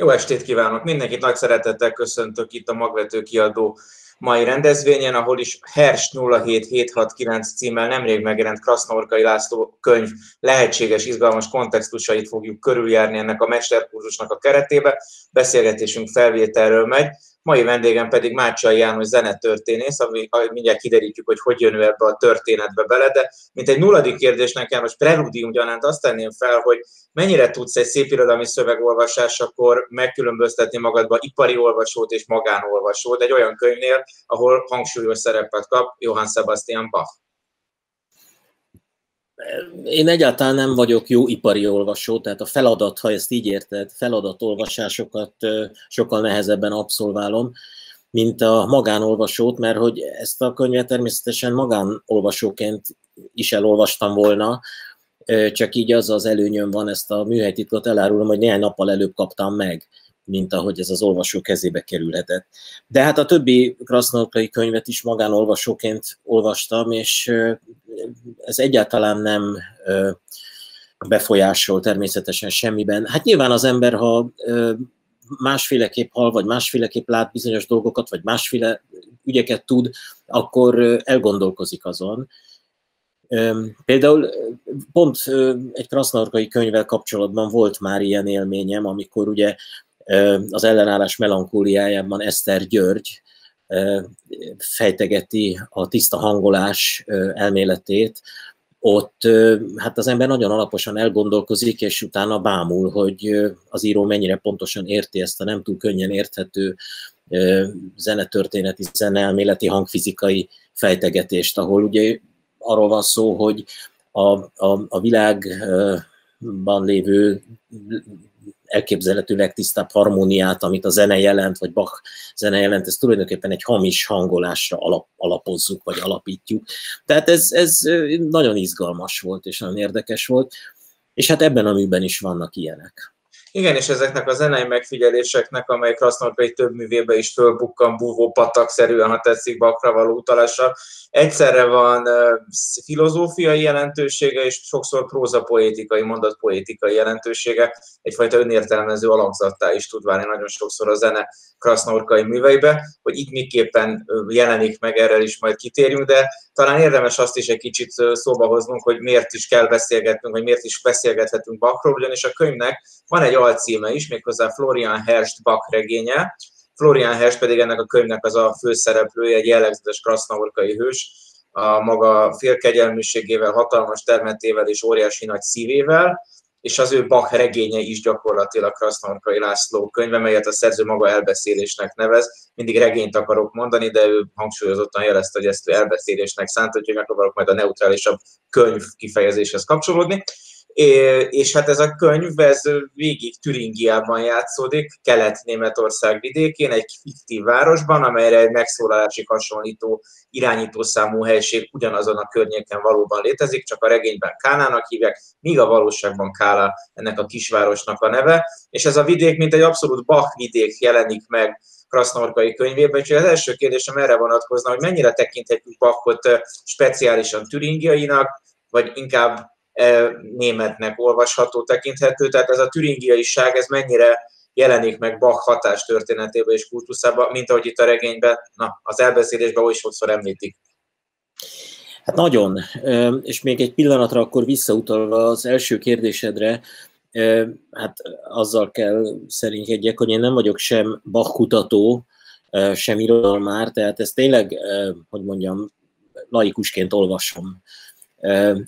Jó estét kívánok! Mindenkit nagy szeretettel köszöntök itt a Magvető kiadó mai rendezvényen, ahol is Hers 07769 címmel nemrég megjelent Krasznorkai László könyv lehetséges, izgalmas kontextusait fogjuk körüljárni ennek a mesterkurzusnak a keretébe. Beszélgetésünk felvételről megy. Mai vendégem pedig Mácsai János zenetörténész, ami mindjárt kiderítjük, hogy hogy jön ő ebbe a történetbe bele, de mint egy nulladik kérdésnek János preludium gyanánt azt tenném fel, hogy mennyire tudsz egy szép irodalmi szövegolvasásakor megkülönböztetni magadba ipari olvasót és magánolvasót egy olyan könyvnél, ahol hangsúlyos szerepet kap Johann Sebastian Bach? Én egyáltalán nem vagyok jó ipari olvasó, tehát a feladat, ha ezt így érted, feladatolvasásokat sokkal nehezebben abszolválom, mint a magánolvasót, mert hogy ezt a könyvet természetesen magánolvasóként is elolvastam volna, csak így az az előnyöm van, ezt a műhelytitkot elárulom, hogy néhány nappal előbb kaptam meg, mint ahogy ez az olvasó kezébe kerülhetett. De hát a többi krasznorkai könyvet is magánolvasóként olvastam, és ez egyáltalán nem befolyásol természetesen semmiben. Hát nyilván az ember, ha másféleképp hal, vagy másféleképp lát bizonyos dolgokat, vagy másféle ügyeket tud, akkor elgondolkozik azon. Például pont egy krasznorkai könyvvel kapcsolatban volt már ilyen élményem, amikor ugye az ellenállás melankóliájában Eszter György fejtegeti a tiszta hangolás elméletét, ott hát az ember nagyon alaposan elgondolkozik, és utána bámul, hogy az író mennyire pontosan érti ezt a nem túl könnyen érthető zenetörténeti, zeneelméleti, hangfizikai fejtegetést, ahol ugye arról van szó, hogy a, a, a világban lévő elképzelhető legtisztább harmóniát, amit a zene jelent, vagy Bach zene jelent, ez tulajdonképpen egy hamis hangolásra alap, alapozzuk, vagy alapítjuk. Tehát ez, ez nagyon izgalmas volt, és nagyon érdekes volt, és hát ebben a műben is vannak ilyenek. Igen, és ezeknek a zenei megfigyeléseknek, amely Krasznodbei több művébe is fölbukkan búvó patakszerűen, ha tetszik Bakra való utalással, egyszerre van filozófiai jelentősége, és sokszor prózapoétikai, mondatpoétikai jelentősége, egyfajta önértelmező alakzattá is tud válni nagyon sokszor a zene krasznorkai műveibe, hogy itt miképpen jelenik meg, erről is majd kitérjünk, de talán érdemes azt is egy kicsit szóba hoznunk, hogy miért is kell beszélgetnünk, vagy miért is beszélgethetünk Bachról, ugyanis a könyvnek van egy alcíme is, méghozzá Florian Herst Bach regénye, Florian Herst pedig ennek a könyvnek az a főszereplője, egy jellegzetes krasznorkai hős, a maga félkegyelműségével, hatalmas termetével és óriási nagy szívével, és az ő Bach regénye is gyakorlatilag Krasznorkai László könyve, melyet a szerző maga elbeszélésnek nevez. Mindig regényt akarok mondani, de ő hangsúlyozottan jelezte, hogy ezt elbeszélésnek szánt, úgyhogy megpróbálok majd a neutrálisabb könyv kifejezéshez kapcsolódni és hát ez a könyv, ez végig Türingiában játszódik, kelet-németország vidékén, egy fiktív városban, amelyre egy megszólalási hasonlító irányító számú helység ugyanazon a környéken valóban létezik, csak a regényben Kánának hívják, míg a valóságban Kála ennek a kisvárosnak a neve, és ez a vidék, mint egy abszolút Bach vidék jelenik meg Krasznorkai könyvében, úgyhogy az első kérdésem erre vonatkozna, hogy mennyire tekinthetjük Bachot speciálisan türingiainak, vagy inkább németnek olvasható, tekinthető, tehát ez a türingiaiság, ez mennyire jelenik meg Bach hatás történetében és kultuszában, mint ahogy itt a regényben, na, az elbeszélésben oly sokszor említik. Hát nagyon, és még egy pillanatra akkor visszautalva az első kérdésedre, hát azzal kell egyek, hogy én nem vagyok sem Bach kutató, sem irodalmár, tehát ezt tényleg, hogy mondjam, laikusként olvasom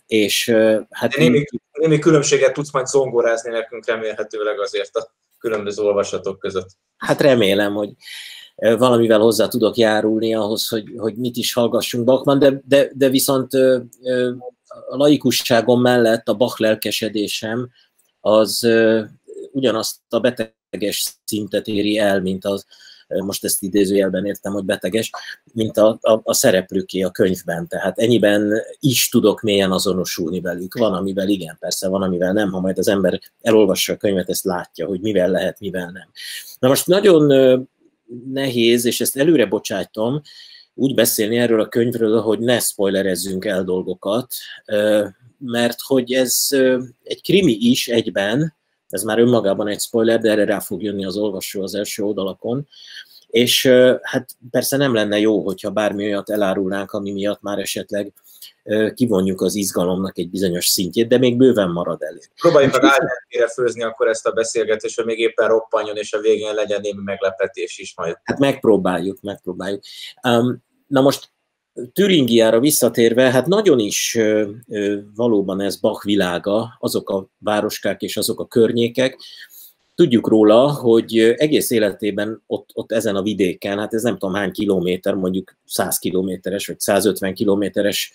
és hát... Némi, én... némi különbséget tudsz majd zongorázni nekünk remélhetőleg azért a különböző olvasatok között. Hát remélem, hogy valamivel hozzá tudok járulni ahhoz, hogy, hogy mit is hallgassunk Bachman, de, de, de viszont a laikusságom mellett a Bach lelkesedésem az ugyanazt a beteges szintet éri el, mint az, most ezt idézőjelben értem, hogy beteges, mint a, a, a szereplőké a könyvben. Tehát ennyiben is tudok mélyen azonosulni velük. Van, amivel igen, persze, van, amivel nem. Ha majd az ember elolvassa a könyvet, ezt látja, hogy mivel lehet, mivel nem. Na most nagyon nehéz, és ezt előre bocsájtom, úgy beszélni erről a könyvről, hogy ne spoilerezzünk el dolgokat, mert hogy ez egy krimi is egyben, ez már önmagában egy spoiler, de erre rá fog jönni az olvasó az első oldalakon. És hát persze nem lenne jó, hogyha bármi olyat elárulnánk, ami miatt már esetleg kivonjuk az izgalomnak egy bizonyos szintjét, de még bőven marad elég. Próbáljuk meg általányére főzni akkor ezt a beszélgetést, hogy még éppen roppanjon, és a végén legyen némi meglepetés is majd. Hát megpróbáljuk, megpróbáljuk. Na most Türingiára visszatérve, hát nagyon is valóban ez Bach világa, azok a városkák és azok a környékek, tudjuk róla, hogy egész életében ott, ott ezen a vidéken, hát ez nem tudom hány kilométer, mondjuk 100 kilométeres vagy 150 kilométeres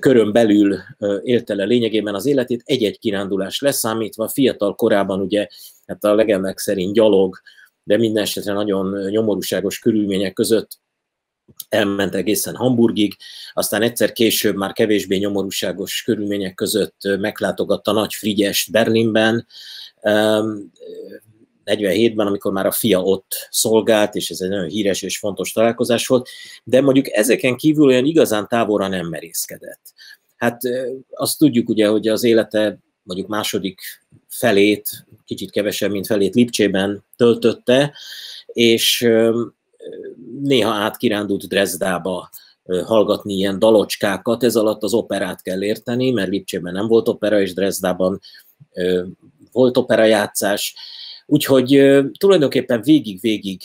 körön belül élte le lényegében az életét, egy-egy kirándulás leszámítva, fiatal korában ugye, hát a legendák szerint gyalog, de minden esetre nagyon nyomorúságos körülmények között elment egészen Hamburgig, aztán egyszer később már kevésbé nyomorúságos körülmények között meglátogatta Nagy Frigyes Berlinben, 47-ben, amikor már a fia ott szolgált, és ez egy nagyon híres és fontos találkozás volt, de mondjuk ezeken kívül olyan igazán távolra nem merészkedett. Hát azt tudjuk ugye, hogy az élete mondjuk második felét, kicsit kevesebb, mint felét Lipcsében töltötte, és néha átkirándult Dresdába hallgatni ilyen dalocskákat, ez alatt az operát kell érteni, mert Lipcsében nem volt opera, és Dresdában volt operajátszás, úgyhogy tulajdonképpen végig-végig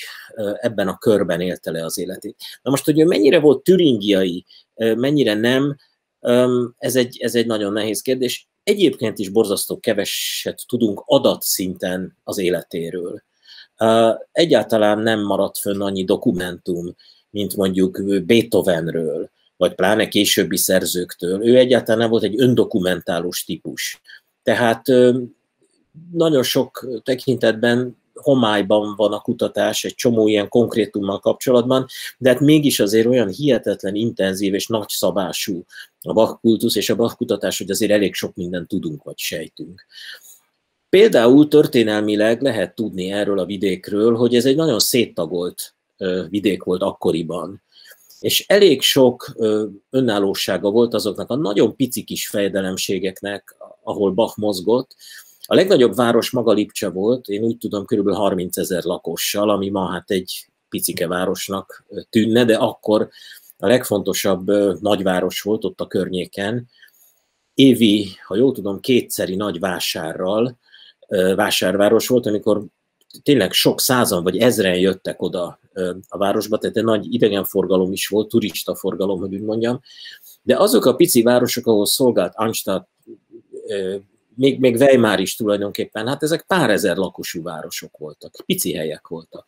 ebben a körben élte le az életét. Na most, hogy mennyire volt türingiai, mennyire nem, ez egy, ez egy nagyon nehéz kérdés. Egyébként is borzasztó keveset tudunk adatszinten az életéről. Egyáltalán nem maradt fönn annyi dokumentum, mint mondjuk Beethovenről, vagy pláne későbbi szerzőktől. Ő egyáltalán nem volt egy öndokumentálós típus. Tehát nagyon sok tekintetben homályban van a kutatás egy csomó ilyen konkrétummal kapcsolatban, de hát mégis azért olyan hihetetlen, intenzív és nagyszabású a Bach kultusz és a Bach kutatás, hogy azért elég sok mindent tudunk vagy sejtünk. Például történelmileg lehet tudni erről a vidékről, hogy ez egy nagyon széttagolt vidék volt akkoriban. És elég sok önállósága volt azoknak a nagyon pici kis fejdelemségeknek, ahol Bach mozgott, a legnagyobb város maga Lipcse volt, én úgy tudom, körülbelül 30 ezer lakossal, ami ma hát egy picike városnak tűnne, de akkor a legfontosabb nagyváros volt ott a környéken. Évi, ha jól tudom, kétszeri nagy vásárral, vásárváros volt, amikor tényleg sok százan vagy ezren jöttek oda a városba, tehát egy nagy idegenforgalom is volt, turista forgalom, hogy úgy mondjam. De azok a pici városok, ahol szolgált Anstadt, még, még Weimar is tulajdonképpen, hát ezek pár ezer lakosú városok voltak, pici helyek voltak.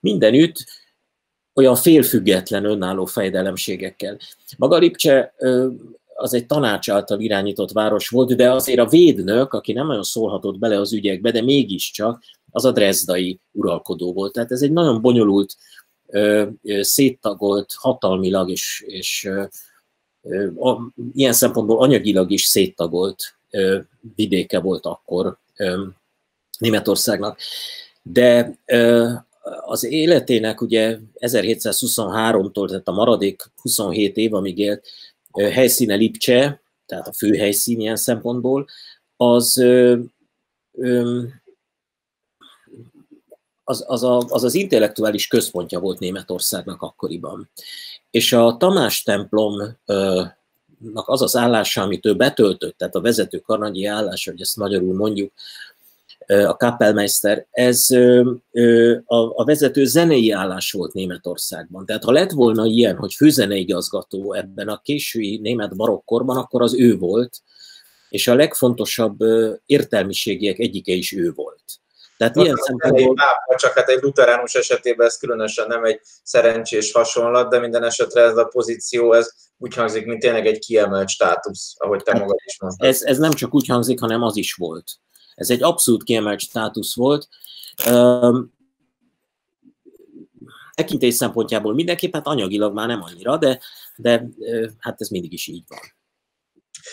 Mindenütt olyan félfüggetlen, önálló fejdelemségekkel. Maga Lipcse az egy tanács által irányított város volt, de azért a védnök, aki nem nagyon szólhatott bele az ügyekbe, de mégiscsak az a drezdai uralkodó volt. Tehát ez egy nagyon bonyolult, széttagolt, hatalmilag és, és ilyen szempontból anyagilag is széttagolt vidéke volt akkor Németországnak. De az életének ugye 1723-tól, tehát a maradék 27 év, amíg élt, helyszíne Lipcse, tehát a fő helyszín ilyen szempontból, az az, az, a, az az intellektuális központja volt Németországnak akkoriban. És a Tamás templom az az állása, amit ő betöltött, tehát a vezető karnagyi állása, hogy ezt magyarul mondjuk, a Kapellmeister, ez a, vezető zenei állás volt Németországban. Tehát ha lett volna ilyen, hogy főzeneigazgató ebben a késői német barokkorban, akkor az ő volt, és a legfontosabb értelmiségiek egyike is ő volt. Tehát ilyen szempontból... Csak hát egy luteránus esetében ez különösen nem egy szerencsés hasonlat, de minden esetre ez a pozíció, ez úgy hangzik, mint tényleg egy kiemelt státusz, ahogy te hát magad is mondtad. Ez, ez nem csak úgy hangzik, hanem az is volt. Ez egy abszolút kiemelt státusz volt. Tekintély szempontjából mindenképp, hát anyagilag már nem annyira, de, de hát ez mindig is így van.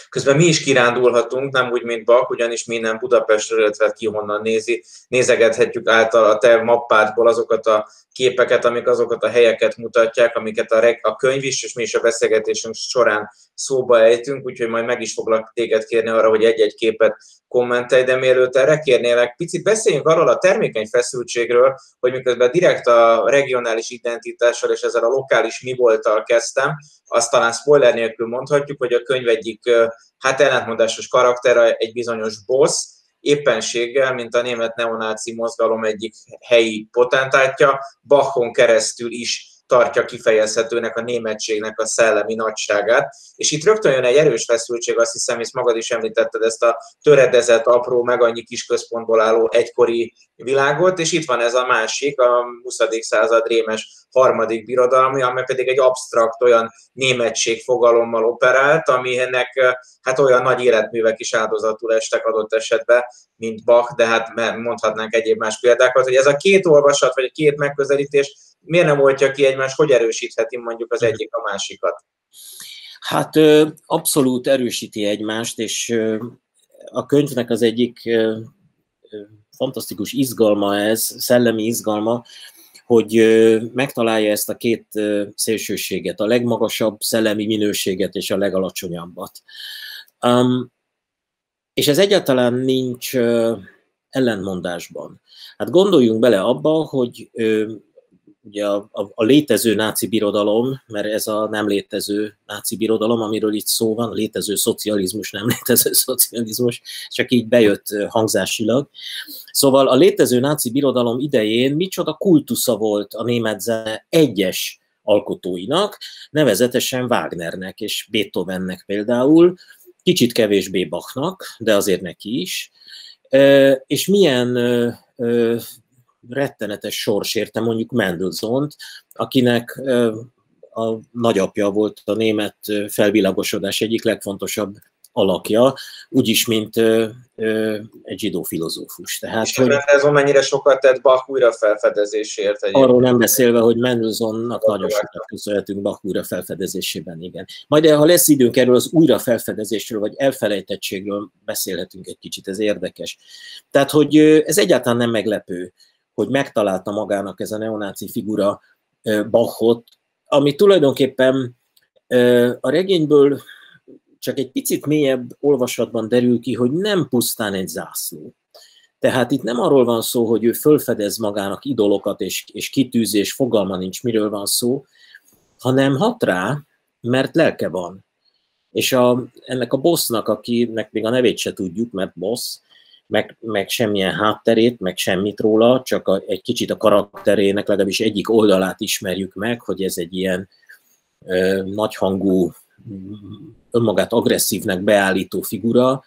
Közben mi is kirándulhatunk, nem úgy, mint Bak, ugyanis mi nem Budapestről, illetve ki honnan nézi, nézegethetjük által a te mappádból azokat a képeket, amik azokat a helyeket mutatják, amiket a, reg- a könyv is, és mi is a beszélgetésünk során szóba ejtünk, úgyhogy majd meg is foglak téged kérni arra, hogy egy-egy képet kommentelj, de mielőtt erre kérnélek, picit beszéljünk arról a termékeny feszültségről, hogy miközben direkt a regionális identitással és ezzel a lokális mi voltal kezdtem, azt talán spoiler nélkül mondhatjuk, hogy a könyv egyik hát ellentmondásos karaktere egy bizonyos boss, éppenséggel, mint a német neonáci mozgalom egyik helyi potentátja, Bachon keresztül is tartja kifejezhetőnek a németségnek a szellemi nagyságát. És itt rögtön jön egy erős feszültség, azt hiszem, hisz magad is említetted ezt a töredezett, apró, meg annyi kis központból álló egykori világot, és itt van ez a másik, a 20. század rémes harmadik birodalmi, amely pedig egy absztrakt olyan németség fogalommal operált, aminek hát olyan nagy életművek is áldozatul estek adott esetben, mint Bach, de hát mondhatnánk egyéb más példákat, hogy ez a két olvasat, vagy a két megközelítés miért nem oltja ki egymást, hogy erősítheti mondjuk az egyik a másikat? Hát abszolút erősíti egymást, és a könyvnek az egyik fantasztikus izgalma ez, szellemi izgalma, hogy megtalálja ezt a két szélsőséget, a legmagasabb szellemi minőséget és a legalacsonyabbat. Um, és ez egyáltalán nincs ellentmondásban. Hát gondoljunk bele abba, hogy ugye a, a, a létező náci birodalom, mert ez a nem létező náci birodalom, amiről itt szó van, a létező szocializmus, nem létező szocializmus, csak így bejött hangzásilag. Szóval a létező náci birodalom idején micsoda kultusza volt a német zene egyes alkotóinak, nevezetesen Wagnernek és Beethovennek például, kicsit kevésbé Bachnak, de azért neki is, és milyen rettenetes sors érte mondjuk Mendelssohn-t, akinek a nagyapja volt a német felvilágosodás egyik legfontosabb alakja, úgyis, mint ö, ö, egy zsidó filozófus. Tehát, és hogy, Mendelssohn mennyire sokat tett Bach újra felfedezésért? Egy arról nem beszélve, hogy Mendelssohnnak nagyon sokat köszönhetünk Bach újra felfedezésében, igen. Majd ha lesz időnk erről az újra felfedezésről, vagy elfelejtettségről beszélhetünk egy kicsit, ez érdekes. Tehát, hogy ez egyáltalán nem meglepő, hogy megtalálta magának ez a neonáci figura Bachot, ami tulajdonképpen a regényből csak egy picit mélyebb olvasatban derül ki, hogy nem pusztán egy zászló. Tehát itt nem arról van szó, hogy ő fölfedez magának idolokat és, és kitűz, és fogalma nincs, miről van szó, hanem hat rá, mert lelke van. És a, ennek a bossnak, akinek még a nevét se tudjuk, mert boss, meg, meg semmilyen hátterét, meg semmit róla, csak a, egy kicsit a karakterének legalábbis egyik oldalát ismerjük meg, hogy ez egy ilyen ö, nagyhangú, önmagát agresszívnek beállító figura,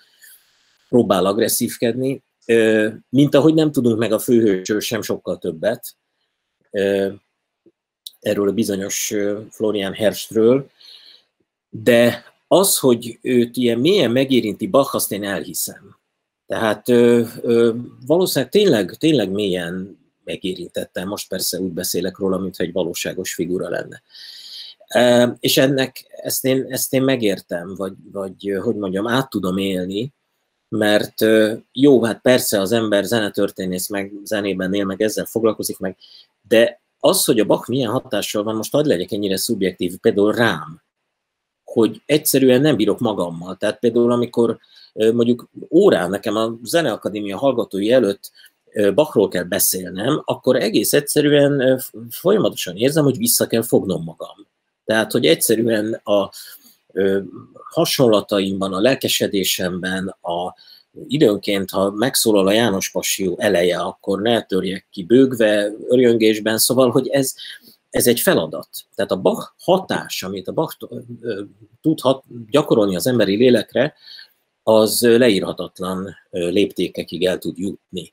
próbál agresszívkedni, ö, mint ahogy nem tudunk meg a főhősről sem sokkal többet, ö, erről a bizonyos Florian Herstről, de az, hogy őt ilyen mélyen megérinti Bach, azt én elhiszem. Tehát ö, ö, valószínűleg tényleg, tényleg mélyen megérintettem, most persze úgy beszélek róla, mintha egy valóságos figura lenne. E, és ennek, ezt én, ezt én megértem, vagy, vagy hogy mondjam, át tudom élni, mert jó, hát persze az ember zenetörténész, meg zenében él, meg ezzel foglalkozik, meg, de az, hogy a Bach milyen hatással van, most hagyd legyek ennyire szubjektív, például rám, hogy egyszerűen nem bírok magammal. Tehát például, amikor mondjuk órán nekem a Zeneakadémia hallgatói előtt Bachról kell beszélnem, akkor egész egyszerűen folyamatosan érzem, hogy vissza kell fognom magam. Tehát, hogy egyszerűen a hasonlataimban, a lelkesedésemben, a, időnként, ha megszólal a János Passió eleje, akkor ne törjek ki bőgve, örjöngésben, szóval, hogy ez, ez egy feladat. Tehát a Bach hatás, amit a Bach tud hat, gyakorolni az emberi lélekre, az leírhatatlan léptékekig el tud jutni.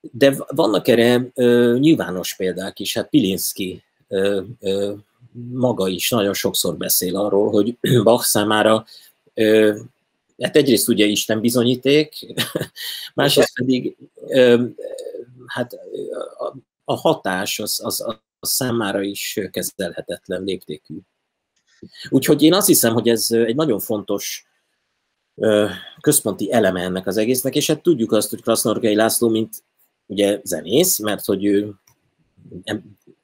De vannak erre nyilvános példák is, hát Pilinszki maga is nagyon sokszor beszél arról, hogy Bach számára hát egyrészt ugye Isten bizonyíték, másrészt pedig hát a hatás az, az, az számára is kezelhetetlen léptékű. Úgyhogy én azt hiszem, hogy ez egy nagyon fontos központi eleme ennek az egésznek, és hát tudjuk azt, hogy Krasznorkai László, mint ugye zenész, mert hogy ő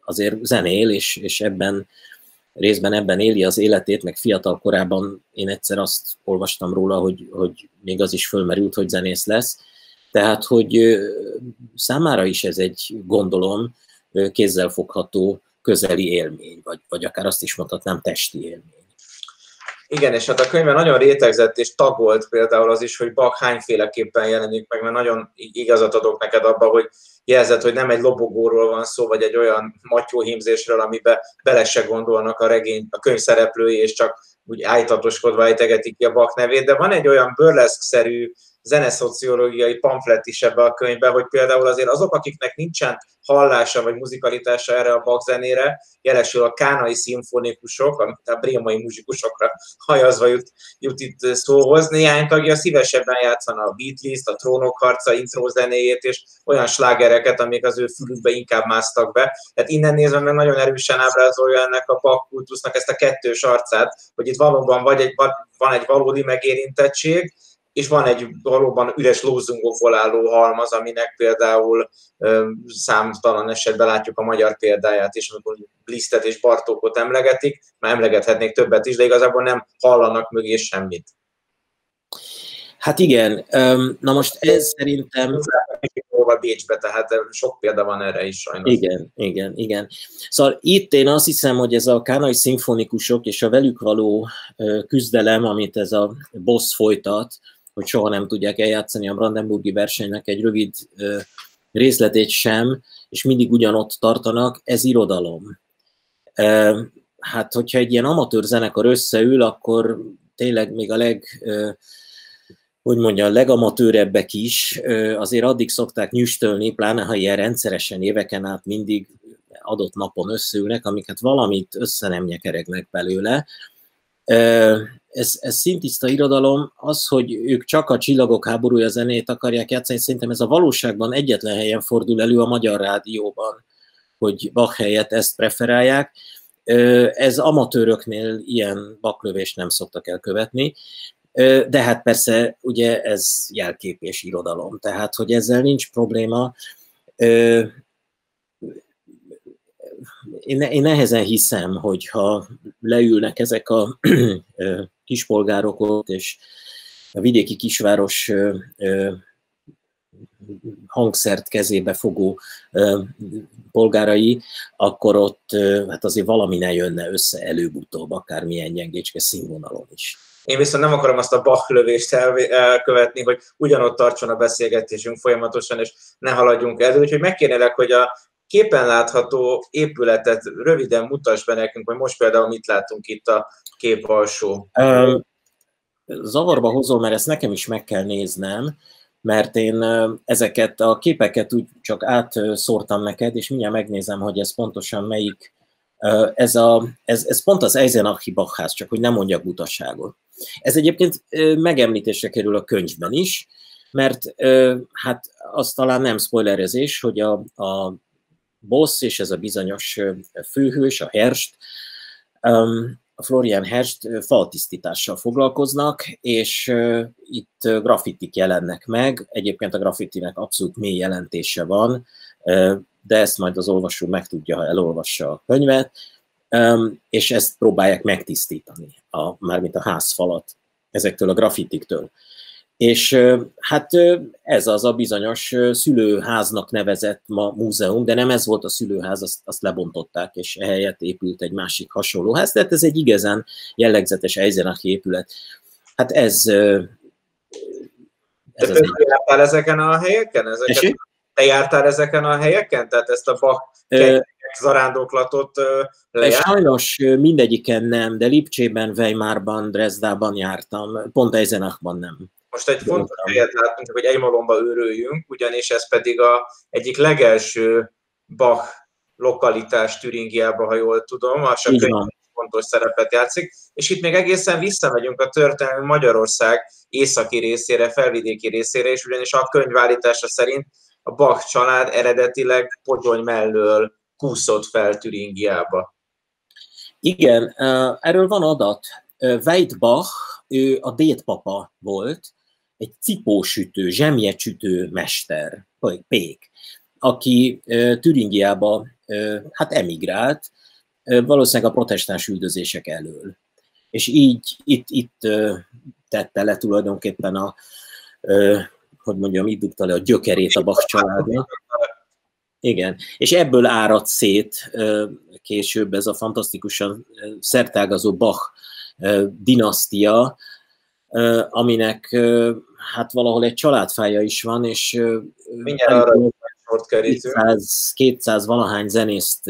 azért zenél, és, és ebben részben ebben éli az életét, meg fiatal korában én egyszer azt olvastam róla, hogy, hogy még az is fölmerült, hogy zenész lesz. Tehát, hogy számára is ez egy, gondolom, kézzelfogható közeli élmény, vagy, vagy akár azt is mondhatnám testi élmény. Igen, és hát a könyve nagyon rétegzett és tagolt például az is, hogy Bach hányféleképpen jelenik meg, mert nagyon igazat adok neked abba, hogy jelzett, hogy nem egy lobogóról van szó, vagy egy olyan matyóhímzésről, amiben bele se gondolnak a regény, a könyv szereplői, és csak úgy állítatoskodva ejtegetik ki a Bach nevét, de van egy olyan burleszk-szerű zeneszociológiai pamflet is ebbe a könyvbe, hogy például azért azok, akiknek nincsen hallása vagy muzikalitása erre a Bach zenére, jelesül a kánai szimfonikusok, amit a brémai muzsikusokra hajazva jut, jut itt szóhoz. Néhány tagja szívesebben játszana a Beatles, a Trónok harca intro zenéjét, és olyan slágereket, amik az ő fülükbe inkább másztak be. Tehát innen nézve meg nagyon erősen ábrázolja ennek a Bach kultusznak ezt a kettős arcát, hogy itt valóban vagy egy, van egy valódi megérintettség, és van egy valóban üres lózungokból álló halmaz, aminek például számtalan esetben látjuk a magyar példáját is, amikor Lisztet és Bartókot emlegetik, már emlegethetnék többet is, de igazából nem hallanak mögé semmit. Hát igen, na most ez szerintem... Bécsbe, tehát sok példa van erre is sajnos. Igen, igen, igen. Szóval itt én azt hiszem, hogy ez a kánai szimfonikusok és a velük való küzdelem, amit ez a boss folytat, hogy soha nem tudják eljátszani a Brandenburgi versenynek egy rövid részletét sem, és mindig ugyanott tartanak, ez irodalom. Hát, hogyha egy ilyen amatőr zenekar összeül, akkor tényleg még a leg, hogy mondja, a legamatőrebbek is azért addig szokták nyüstölni, pláne ha ilyen rendszeresen éveken át mindig adott napon összeülnek, amiket valamit össze nem nyekeregnek belőle, ez, ez szintiszta irodalom, az, hogy ők csak a csillagok háborúja zenét akarják játszani, szerintem ez a valóságban egyetlen helyen fordul elő a magyar rádióban, hogy Bach helyett ezt preferálják. Ez amatőröknél ilyen baklövést nem szoktak elkövetni, de hát persze ugye ez jelkép és irodalom, tehát hogy ezzel nincs probléma én, én nehezen hiszem, hogyha leülnek ezek a kispolgárok ott, és a vidéki kisváros hangszert kezébe fogó polgárai, akkor ott hát azért valami ne jönne össze előbb-utóbb, akármilyen gyengécske színvonalon is. Én viszont nem akarom azt a Bach lövést elkövetni, hogy ugyanott tartson a beszélgetésünk folyamatosan, és ne haladjunk el. Úgyhogy megkérnélek, hogy a képen látható épületet röviden mutasd be nekünk, hogy most például mit látunk itt a kép alsó. Zavarba hozom, mert ezt nekem is meg kell néznem, mert én ezeket a képeket úgy csak átszórtam neked, és mindjárt megnézem, hogy ez pontosan melyik, ez, a, ez, ez pont az Eisenachi Bachház, csak hogy nem mondjak butaságot. Ez egyébként megemlítésre kerül a könyvben is, mert hát az talán nem spoilerezés, hogy a, a Boss és ez a bizonyos főhős, a Herst, a Florian Herst faltisztítással foglalkoznak, és itt graffitik jelennek meg. Egyébként a graffitinek abszolút mély jelentése van, de ezt majd az olvasó megtudja, ha elolvassa a könyvet, és ezt próbálják megtisztítani, a, mármint a házfalat ezektől a graffitiktől. És hát ez az a bizonyos szülőháznak nevezett ma múzeum, de nem ez volt a szülőház, azt, azt lebontották, és ehelyett épült egy másik hasonló ház, tehát ez egy igazán jellegzetes Eisenachi épület. Hát ez... ez te jártál ezeken a helyeken? Ezeket, te jártál ezeken a helyeken? Tehát ezt a Bach zarándoklatot lejárt? Sajnos mindegyiken nem, de Lipcsében, Weimarban, Dresdában jártam, pont Eisenachban nem. Most egy fontos helyet látunk, hogy egy malomba őröljünk, ugyanis ez pedig a egyik legelső Bach lokalitás Türingiában, ha jól tudom, a fontos szerepet játszik, és itt még egészen visszamegyünk a történelmi Magyarország északi részére, felvidéki részére, és ugyanis a könyvállítása szerint a Bach család eredetileg Pogyony mellől kúszott fel Türingiába. Igen, erről van adat. Weidbach ő a détpapa volt, egy cipósütő, zsemjecsütő mester, Pék, aki Türingiába hát emigrált, valószínűleg a protestáns üldözések elől. És így itt, itt tette le tulajdonképpen a, hogy mondjam, itt dugta le a gyökerét a Bach családnak. Igen, és ebből árad szét később ez a fantasztikusan szertágazó Bach dinasztia, aminek hát valahol egy családfája is van, és Mindjárt arra 200, 200 valahány zenészt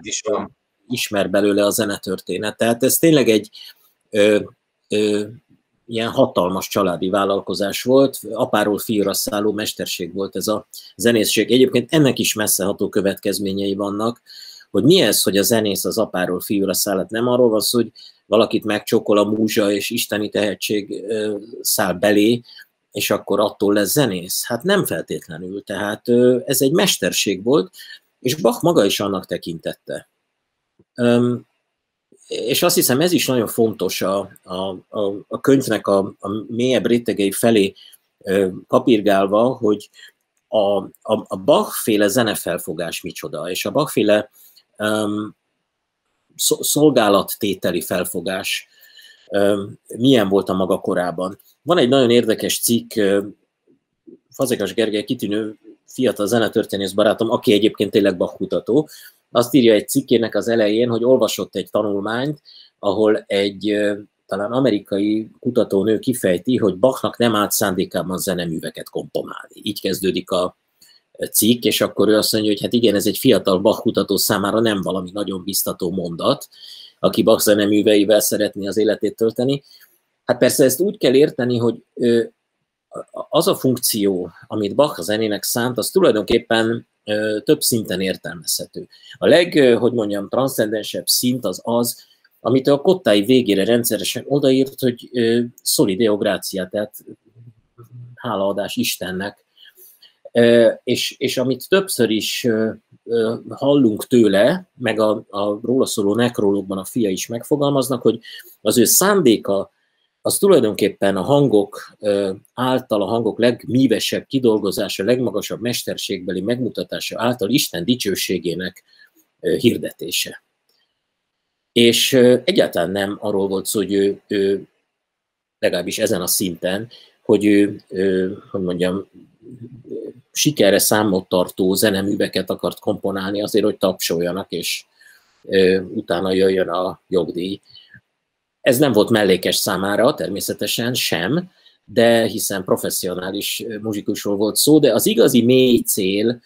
is van. ismer belőle a zenetörténet. Tehát ez tényleg egy ö, ö, ilyen hatalmas családi vállalkozás volt, apáról fiúra szálló mesterség volt ez a zenészség. Egyébként ennek is messzeható következményei vannak, hogy mi ez, hogy a zenész az apáról fiúra száll. Nem arról van szó, hogy valakit megcsokol a múzsa, és isteni tehetség száll belé, és akkor attól lesz zenész? Hát nem feltétlenül. Tehát ez egy mesterség volt, és Bach maga is annak tekintette. És azt hiszem, ez is nagyon fontos a, a, a, a könyvnek a, a mélyebb rétegei felé kapirgálva, hogy a, a, a Bach-féle zenefelfogás micsoda, és a Bach-féle szolgálattételi felfogás milyen volt a maga korában. Van egy nagyon érdekes cikk, Fazekas Gergely kitűnő fiatal zenetörténész barátom, aki egyébként tényleg Bach kutató, azt írja egy cikkének az elején, hogy olvasott egy tanulmányt, ahol egy talán amerikai kutatónő kifejti, hogy Bachnak nem állt szándékában zeneműveket komponálni. Így kezdődik a cikk, és akkor ő azt mondja, hogy hát igen, ez egy fiatal Bach kutató számára nem valami nagyon biztató mondat, aki Bach zeneműveivel szeretné az életét tölteni. Hát persze ezt úgy kell érteni, hogy az a funkció, amit Bach a zenének szánt, az tulajdonképpen több szinten értelmezhető. A leg, hogy mondjam, transzcendensebb szint az az, amit a kottái végére rendszeresen odaírt, hogy szolideo grácia, tehát hálaadás Istennek. És, és amit többször is hallunk tőle, meg a, a róla szóló nekrológban a fia is megfogalmaznak, hogy az ő szándéka az tulajdonképpen a hangok által, a hangok legmívesebb kidolgozása, legmagasabb mesterségbeli megmutatása által Isten dicsőségének hirdetése. És egyáltalán nem arról volt szó, hogy ő, ő legalábbis ezen a szinten, hogy ő, ő hogy mondjam, sikerre számot tartó zeneműveket akart komponálni azért, hogy tapsoljanak, és utána jöjjön a jogdíj. Ez nem volt mellékes számára természetesen sem, de hiszen professzionális muzsikusról volt szó, de az igazi mély cél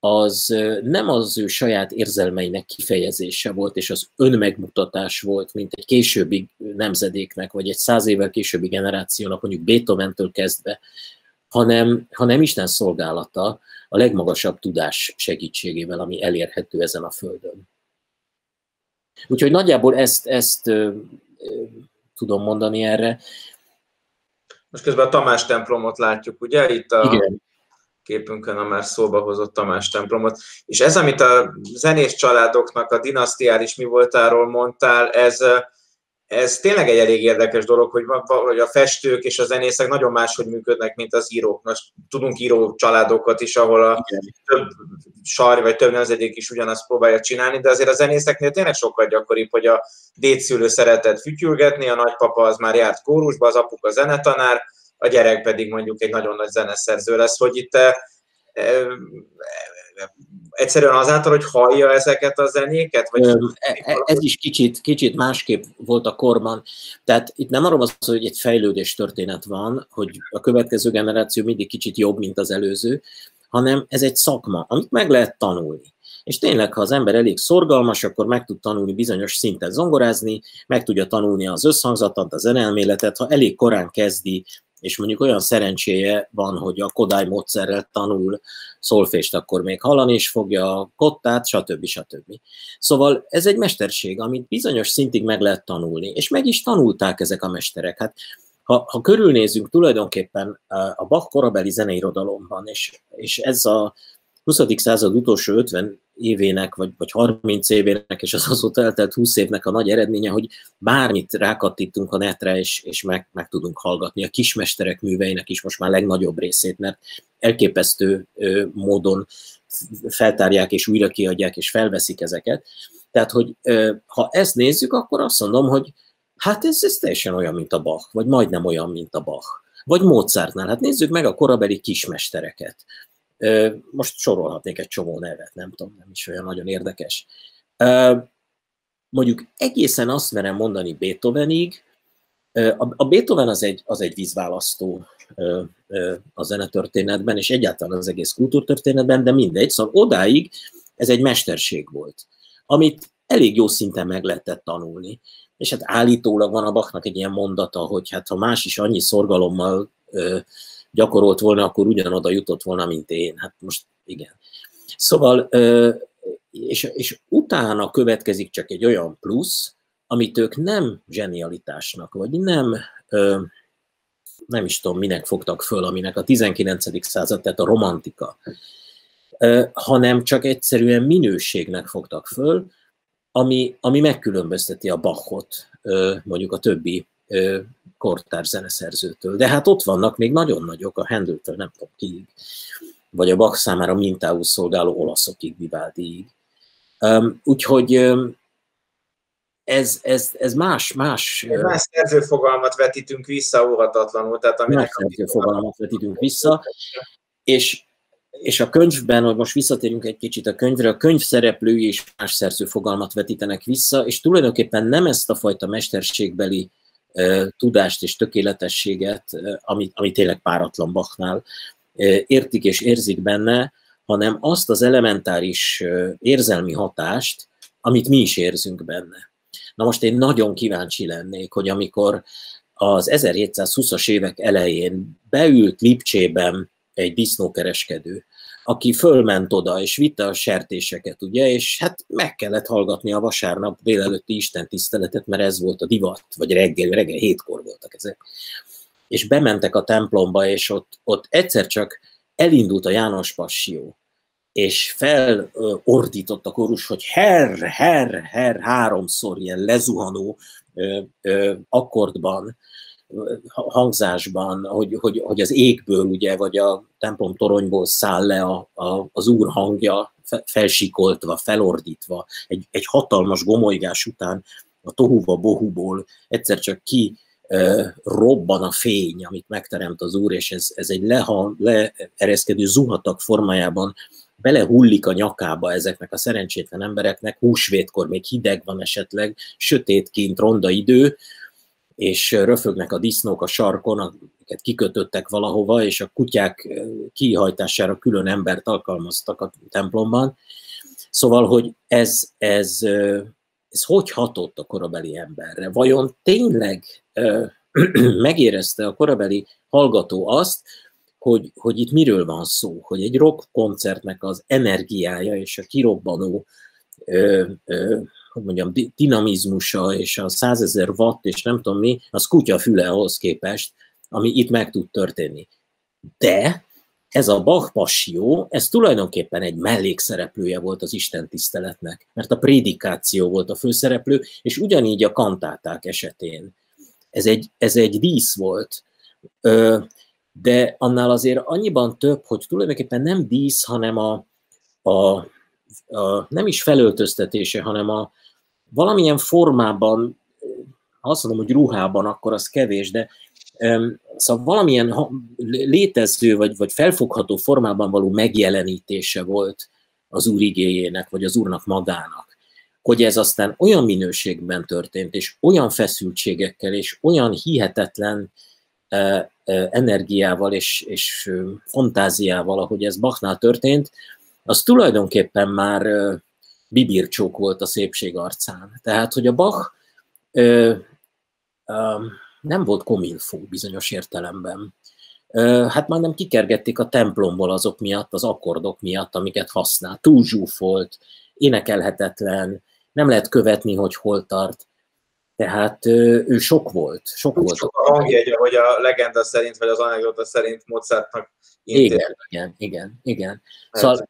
az nem az ő saját érzelmeinek kifejezése volt, és az önmegmutatás volt, mint egy későbbi nemzedéknek, vagy egy száz évvel későbbi generációnak, mondjuk Beethoven-től kezdve, hanem, hanem Isten szolgálata a legmagasabb tudás segítségével, ami elérhető ezen a földön. Úgyhogy nagyjából ezt, ezt tudom mondani erre. Most közben a Tamás templomot látjuk, ugye? Itt a Igen. képünkön a már szóba hozott Tamás templomot. És ez, amit a zenész családoknak a dinasztiális mi voltáról mondtál, ez, ez tényleg egy elég érdekes dolog, hogy, hogy a festők és a zenészek nagyon máshogy működnek, mint az írók. Most tudunk író családokat is, ahol a Igen. több sarj vagy több nemzedék is ugyanazt próbálja csinálni, de azért a zenészeknél tényleg sokkal gyakoribb, hogy a dédszülő szeretett fütyülgetni, a nagypapa az már járt kórusba, az apuka zenetanár, a gyerek pedig mondjuk egy nagyon nagy zeneszerző lesz, hogy itt egyszerűen azáltal, hogy hallja ezeket a zenéket? Vagy e, e, ez is kicsit, kicsit másképp volt a korban. Tehát itt nem arról van szó, hogy egy fejlődés történet van, hogy a következő generáció mindig kicsit jobb, mint az előző, hanem ez egy szakma, amit meg lehet tanulni. És tényleg, ha az ember elég szorgalmas, akkor meg tud tanulni bizonyos szinten zongorázni, meg tudja tanulni az összhangzatot, az zenelméletet, ha elég korán kezdi és mondjuk olyan szerencséje van, hogy a Kodály módszerrel tanul szolfést, akkor még hallani is fogja a kottát, stb. stb. Szóval ez egy mesterség, amit bizonyos szintig meg lehet tanulni, és meg is tanulták ezek a mesterek. Hát ha, ha körülnézünk tulajdonképpen a Bach korabeli zeneirodalomban, és, és ez a 20. század utolsó 50 évének, vagy, vagy 30 évének, és az azóta eltelt 20 évnek a nagy eredménye, hogy bármit rákattítunk a netre, és, és meg, meg tudunk hallgatni. A kismesterek műveinek is most már legnagyobb részét, mert elképesztő ö, módon feltárják, és újra kiadják, és felveszik ezeket. Tehát, hogy ö, ha ezt nézzük, akkor azt mondom, hogy hát ez, ez teljesen olyan, mint a Bach, vagy majdnem olyan, mint a Bach. Vagy Mozartnál. Hát nézzük meg a korabeli kismestereket most sorolhatnék egy csomó nevet, nem tudom, nem is olyan nagyon érdekes. Mondjuk egészen azt merem mondani Beethovenig, a Beethoven az egy, az egy vízválasztó a zenetörténetben, és egyáltalán az egész kultúrtörténetben, de mindegy, szóval odáig ez egy mesterség volt, amit elég jó szinten meg lehetett tanulni. És hát állítólag van a Bachnak egy ilyen mondata, hogy hát ha más is annyi szorgalommal gyakorolt volna, akkor ugyanoda jutott volna, mint én. Hát most igen. Szóval, és, és utána következik csak egy olyan plusz, amit ők nem zsenialitásnak, vagy nem, nem is tudom, minek fogtak föl, aminek a 19. század, tehát a romantika, hanem csak egyszerűen minőségnek fogtak föl, ami, ami megkülönbözteti a Bachot mondjuk a többi kortár zeneszerzőtől. De hát ott vannak még nagyon nagyok, a Hendeltől nem tudom ki, vagy a Bach számára mintául szolgáló olaszokig, Vivaldiig. Úgyhogy ez, ez, ez más, más... Más szerzőfogalmat vetítünk vissza óhatatlanul. Tehát más szerzőfogalmat vetítünk vissza, és, és a könyvben, hogy most visszatérünk egy kicsit a könyvre, a könyv szereplői is más szerzőfogalmat vetítenek vissza, és tulajdonképpen nem ezt a fajta mesterségbeli tudást és tökéletességet, ami, ami tényleg páratlan Bachnál, értik és érzik benne, hanem azt az elementáris érzelmi hatást, amit mi is érzünk benne. Na most én nagyon kíváncsi lennék, hogy amikor az 1720-as évek elején beült Lipcsében egy disznókereskedő, aki fölment oda, és vitte a sertéseket, ugye, és hát meg kellett hallgatni a vasárnap délelőtti Isten tiszteletet, mert ez volt a divat, vagy reggel, reggel hétkor voltak ezek. És bementek a templomba, és ott, ott egyszer csak elindult a János Passió, és felordított a korus, hogy her, her, her, háromszor ilyen lezuhanó ö, ö, akkordban, hangzásban, hogy, hogy, hogy az égből, ugye, vagy a templom toronyból száll le a, a, az úr hangja, felsikoltva, felordítva, egy, egy hatalmas gomolygás után a tohuva bohuból egyszer csak ki e, robban a fény, amit megteremt az úr, és ez, ez egy leha, leereszkedő zuhatag formájában belehullik a nyakába ezeknek a szerencsétlen embereknek, húsvétkor még hideg van esetleg, sötét kint, ronda idő, és röfögnek a disznók a sarkon, amiket kikötöttek valahova, és a kutyák kihajtására külön embert alkalmaztak a templomban. Szóval, hogy ez, ez, ez hogy hatott a korabeli emberre? Vajon tényleg megérezte a korabeli hallgató azt, hogy, hogy itt miről van szó, hogy egy rock koncertnek az energiája és a kirobbanó ö, ö, hogy mondjam, dinamizmusa és a százezer watt és nem tudom mi, az kutya füle ahhoz képest, ami itt meg tud történni. De ez a Bach passió, ez tulajdonképpen egy mellékszereplője volt az Isten tiszteletnek, mert a prédikáció volt a főszereplő, és ugyanígy a kantáták esetén. Ez egy, ez egy dísz volt, de annál azért annyiban több, hogy tulajdonképpen nem dísz, hanem a, a a, nem is felöltöztetése, hanem a valamilyen formában, azt mondom, hogy ruhában, akkor az kevés, de szóval valamilyen létező vagy, vagy felfogható formában való megjelenítése volt az Úr igéjének, vagy az Úrnak magának. Hogy ez aztán olyan minőségben történt, és olyan feszültségekkel, és olyan hihetetlen energiával és, és fantáziával, ahogy ez Bachnál történt, az tulajdonképpen már bibircsók volt a szépség arcán. Tehát, hogy a Bach ö, ö, nem volt komilfó bizonyos értelemben. Ö, hát már nem kikergették a templomból azok miatt, az akkordok miatt, amiket használ. Túl zsúfolt, énekelhetetlen, nem lehet követni, hogy hol tart. Tehát ő sok volt. Sok Úgy volt. Sok a hangjegy, hogy a legenda szerint, vagy az anekdota szerint Mozartnak igen, igen, igen, igen. Szóval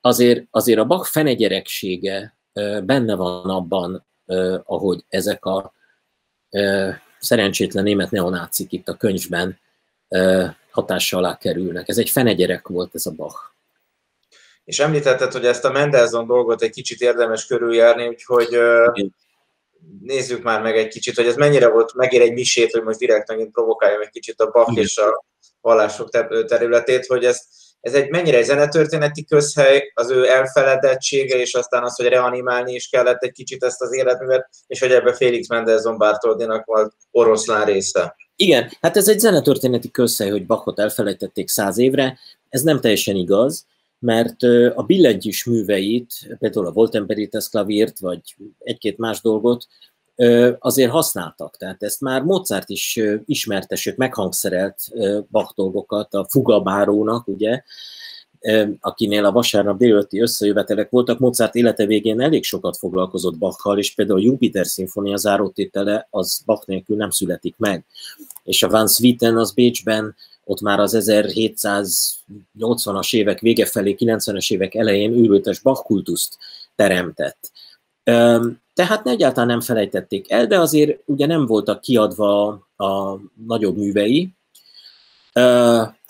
azért, azért a Bach fenegyereksége benne van abban, ahogy ezek a szerencsétlen német neonácik itt a könyvben hatása alá kerülnek. Ez egy fenegyerek volt ez a Bach. És említetted, hogy ezt a Mendelssohn dolgot egy kicsit érdemes körüljárni, úgyhogy. Nézzük már meg egy kicsit, hogy ez mennyire volt, megér egy misét, hogy most direkt megint provokáljam egy kicsit a Bach és a vallások területét, hogy ez, ez egy mennyire egy zenetörténeti közhely, az ő elfeledettsége, és aztán az, hogy reanimálni is kellett egy kicsit ezt az életművet, és hogy ebbe Félix Mendelssohn Bartoldinak volt oroszlán része. Igen, hát ez egy zenetörténeti közhely, hogy Bachot elfelejtették száz évre, ez nem teljesen igaz, mert a billentyűs műveit, például a Voltemperites klavírt, vagy egy-két más dolgot, azért használtak. Tehát ezt már Mozart is ismerte, sőt meghangszerelt Bach dolgokat a Fugabárónak, ugye, akinél a vasárnap délőtti összejövetelek voltak, Mozart élete végén elég sokat foglalkozott Bachal, és például a Jupiter szimfonia zárótétele az Bach nélkül nem születik meg. És a Van Swieten az Bécsben ott már az 1780-as évek vége felé, 90-es évek elején őrültes Bach kultuszt teremtett. Tehát egyáltalán nem felejtették el, de azért ugye nem voltak kiadva a nagyobb művei,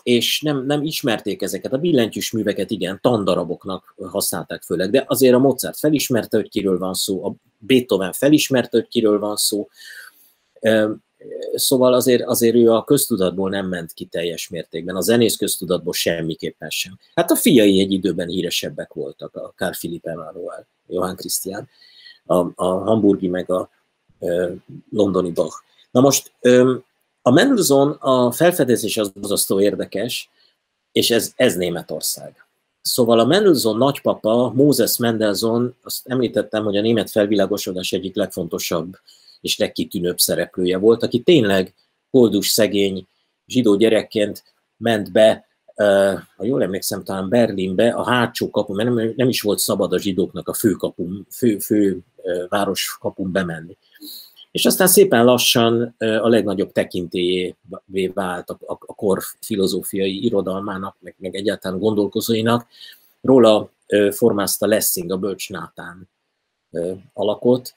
és nem, nem ismerték ezeket. A billentyűs műveket igen, tandaraboknak használták főleg, de azért a Mozart felismerte, hogy kiről van szó, a Beethoven felismerte, hogy kiről van szó, Szóval azért, azért ő a köztudatból nem ment ki teljes mértékben, a zenész köztudatból semmiképpen sem. Hát a fiai egy időben híresebbek voltak, a Carl Philipp Emanuel, Johann Christian, a, a hamburgi meg a ö, londoni Bach. Na most a Mendelssohn a felfedezés az borzasztó érdekes, és ez, ez Németország. Szóval a Mendelssohn nagypapa, Moses Mendelssohn, azt említettem, hogy a német felvilágosodás egyik legfontosabb és legkitűnőbb szereplője volt, aki tényleg koldus, szegény zsidó gyerekként ment be, ha jól emlékszem, talán Berlinbe, a hátsó kapu, mert nem, nem is volt szabad a zsidóknak a főkapun, fő, fő város kapun bemenni. És aztán szépen lassan a legnagyobb tekintélyévé vált a, a, a kor filozófiai irodalmának, meg, meg egyáltalán gondolkozóinak. Róla formázta Lessing, a Bölcs Nátán alakot,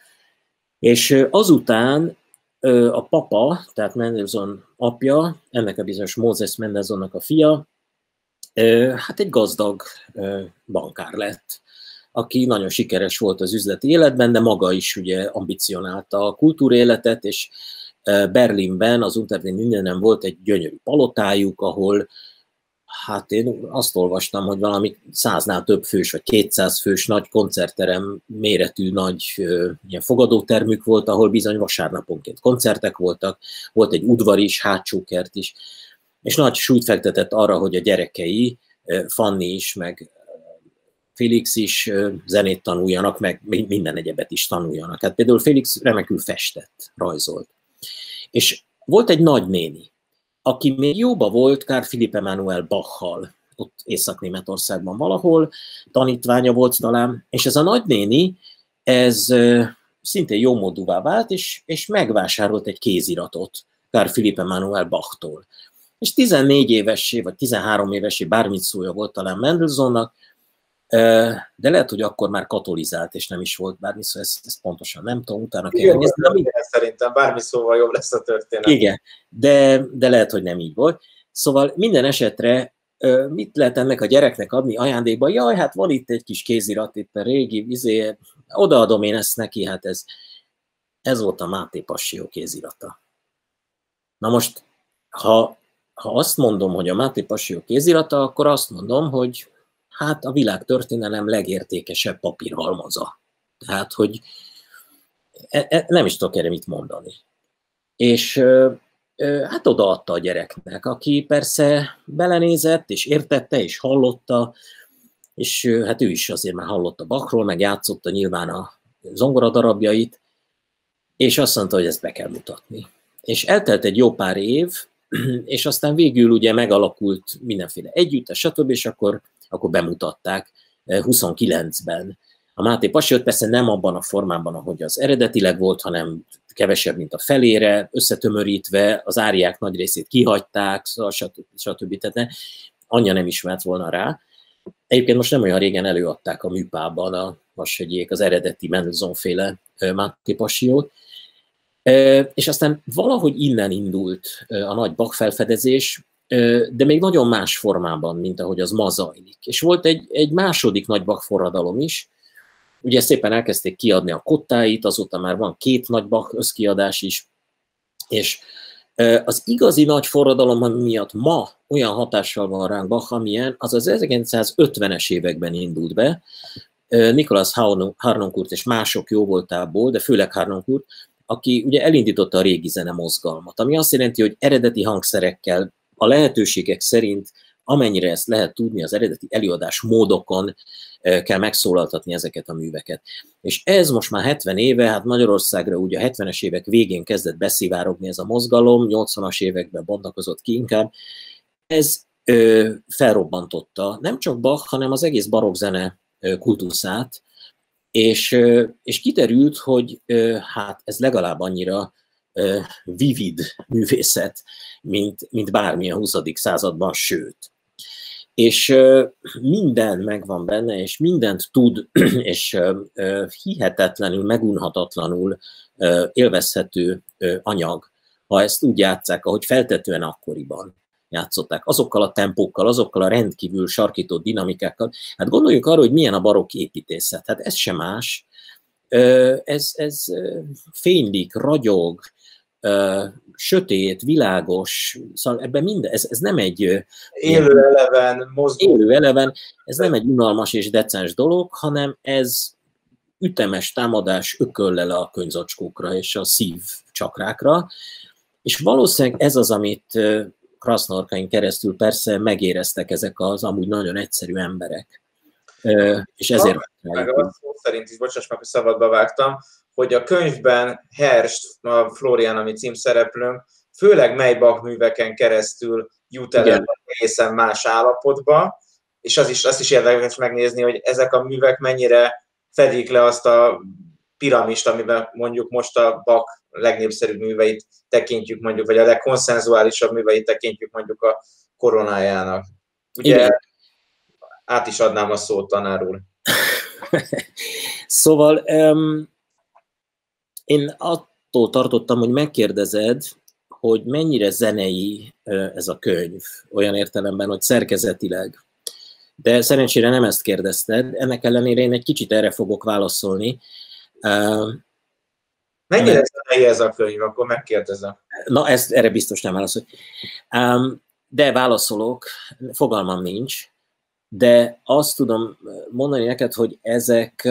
és azután a papa, tehát Mendelssohn apja, ennek a bizonyos Moses Mendelssohnnak a fia, hát egy gazdag bankár lett, aki nagyon sikeres volt az üzleti életben, de maga is ugye ambicionálta a kultúréletet, és Berlinben, az Unterden Mindenem volt egy gyönyörű palotájuk, ahol Hát én azt olvastam, hogy valami száznál több fős, vagy 200 fős nagy koncertterem méretű nagy ilyen fogadótermük volt, ahol bizony vasárnaponként koncertek voltak, volt egy udvar is, hátsó kert is, és nagy súlyt fektetett arra, hogy a gyerekei, Fanni is, meg Félix is zenét tanuljanak, meg minden egyebet is tanuljanak. Hát például Félix remekül festett, rajzolt. És volt egy nagy néni, aki még jóba volt Kár Philipp Emanuel Bachal, ott Észak-Németországban valahol, tanítványa volt talán, és ez a nagynéni, ez szintén jó módúvá vált, és, és megvásárolt egy kéziratot Kár Philipp Emanuel Bachtól. És 14 évessé, vagy 13 évessé, bármit szólja volt talán Mendelssohnnak, de lehet, hogy akkor már katolizált, és nem is volt bármi szó, ezt, ezt pontosan nem tudom, utána kell nézni. Szerintem bármi szóval jobb lesz a történet. Igen, de, de lehet, hogy nem így volt. Szóval minden esetre mit lehet ennek a gyereknek adni ajándékba? Jaj, hát van itt egy kis kézirat, itt a régi, izé, odaadom én ezt neki, hát ez, ez volt a Máté Passió kézirata. Na most, ha, ha azt mondom, hogy a Máté Passió kézirata, akkor azt mondom, hogy hát a világ történelem legértékesebb papírhalmaza. Tehát, hogy e, e, nem is tudok erre mit mondani. És hát odaadta a gyereknek, aki persze belenézett, és értette, és hallotta, és hát ő is azért már hallotta Bachról, meg játszotta nyilván a zongora darabjait, és azt mondta, hogy ezt be kell mutatni. És eltelt egy jó pár év, és aztán végül ugye megalakult mindenféle együttes, stb., és akkor akkor bemutatták 29-ben. Eh, a Máté Pasiót persze nem abban a formában, ahogy az eredetileg volt, hanem kevesebb, mint a felére, összetömörítve, az áriák nagy részét kihagyták, szóval stb. stb. Tehát ne, anyja nem ismert volna rá. Egyébként most nem olyan régen előadták a műpában a Vassegyék, az eredeti Mendelssohn féle Máté Pasiót, és aztán valahogy innen indult a nagy Bach felfedezés, de még nagyon más formában, mint ahogy az ma zajlik. És volt egy, egy második nagy Bach forradalom is, ugye szépen elkezdték kiadni a kottáit, azóta már van két nagy Bach összkiadás is, és az igazi nagy forradalom, miatt ma olyan hatással van ránk Bach, amilyen, az az 1950-es években indult be, Nicholas Harnoncourt és mások jó voltából, de főleg Harnoncourt, aki ugye elindította a régi zene mozgalmat, ami azt jelenti, hogy eredeti hangszerekkel a lehetőségek szerint amennyire ezt lehet tudni, az eredeti előadás módokon kell megszólaltatni ezeket a műveket. És ez most már 70 éve, hát Magyarországra ugye a 70-es évek végén kezdett beszivárogni ez a mozgalom, 80-as években bontakozott ki inkább. Ez ö, felrobbantotta nem csak Bach, hanem az egész barokkzene kultuszát, és, és kiderült, hogy hát ez legalább annyira vivid művészet, mint, mint bármilyen 20. században, sőt. És minden megvan benne, és mindent tud, és hihetetlenül, megunhatatlanul élvezhető anyag, ha ezt úgy játszák, ahogy feltetően akkoriban játszották, azokkal a tempókkal, azokkal a rendkívül sarkított dinamikákkal. Hát gondoljuk arra, hogy milyen a barokk építészet. Hát ez sem más. Ez, ez fénylik, ragyog, sötét, világos, szóval ebben minden, ez, ez nem egy élő eleven, mozgó. Élő eleven, ez nem egy unalmas és decens dolog, hanem ez ütemes támadás ököllel a könyvzacskókra és a szív csakrákra, és valószínűleg ez az, amit krasznorkain keresztül persze megéreztek ezek az amúgy nagyon egyszerű emberek. És ezért... Meg a szó szerint is, bocsáss meg, hogy szabadba vágtam, hogy a könyvben Herst, a Florian, ami címszereplőnk, főleg mely műveken keresztül jut el egészen más állapotba, és az is, azt is érdekes megnézni, hogy ezek a művek mennyire fedik le azt a piramist, amiben mondjuk most a Bach legnépszerűbb műveit tekintjük mondjuk, vagy a legkonszenzuálisabb műveit tekintjük mondjuk a koronájának. Ugye Igen. Át is adnám a szót tanár úr. szóval um, én attól tartottam, hogy megkérdezed, hogy mennyire zenei ez a könyv, olyan értelemben, hogy szerkezetileg. De szerencsére nem ezt kérdezted, ennek ellenére én egy kicsit erre fogok válaszolni. Mennyire zenei ez a könyv, akkor megkérdezem. Na, ezt, erre biztos nem válaszol. De válaszolok, fogalmam nincs, de azt tudom mondani neked, hogy ezek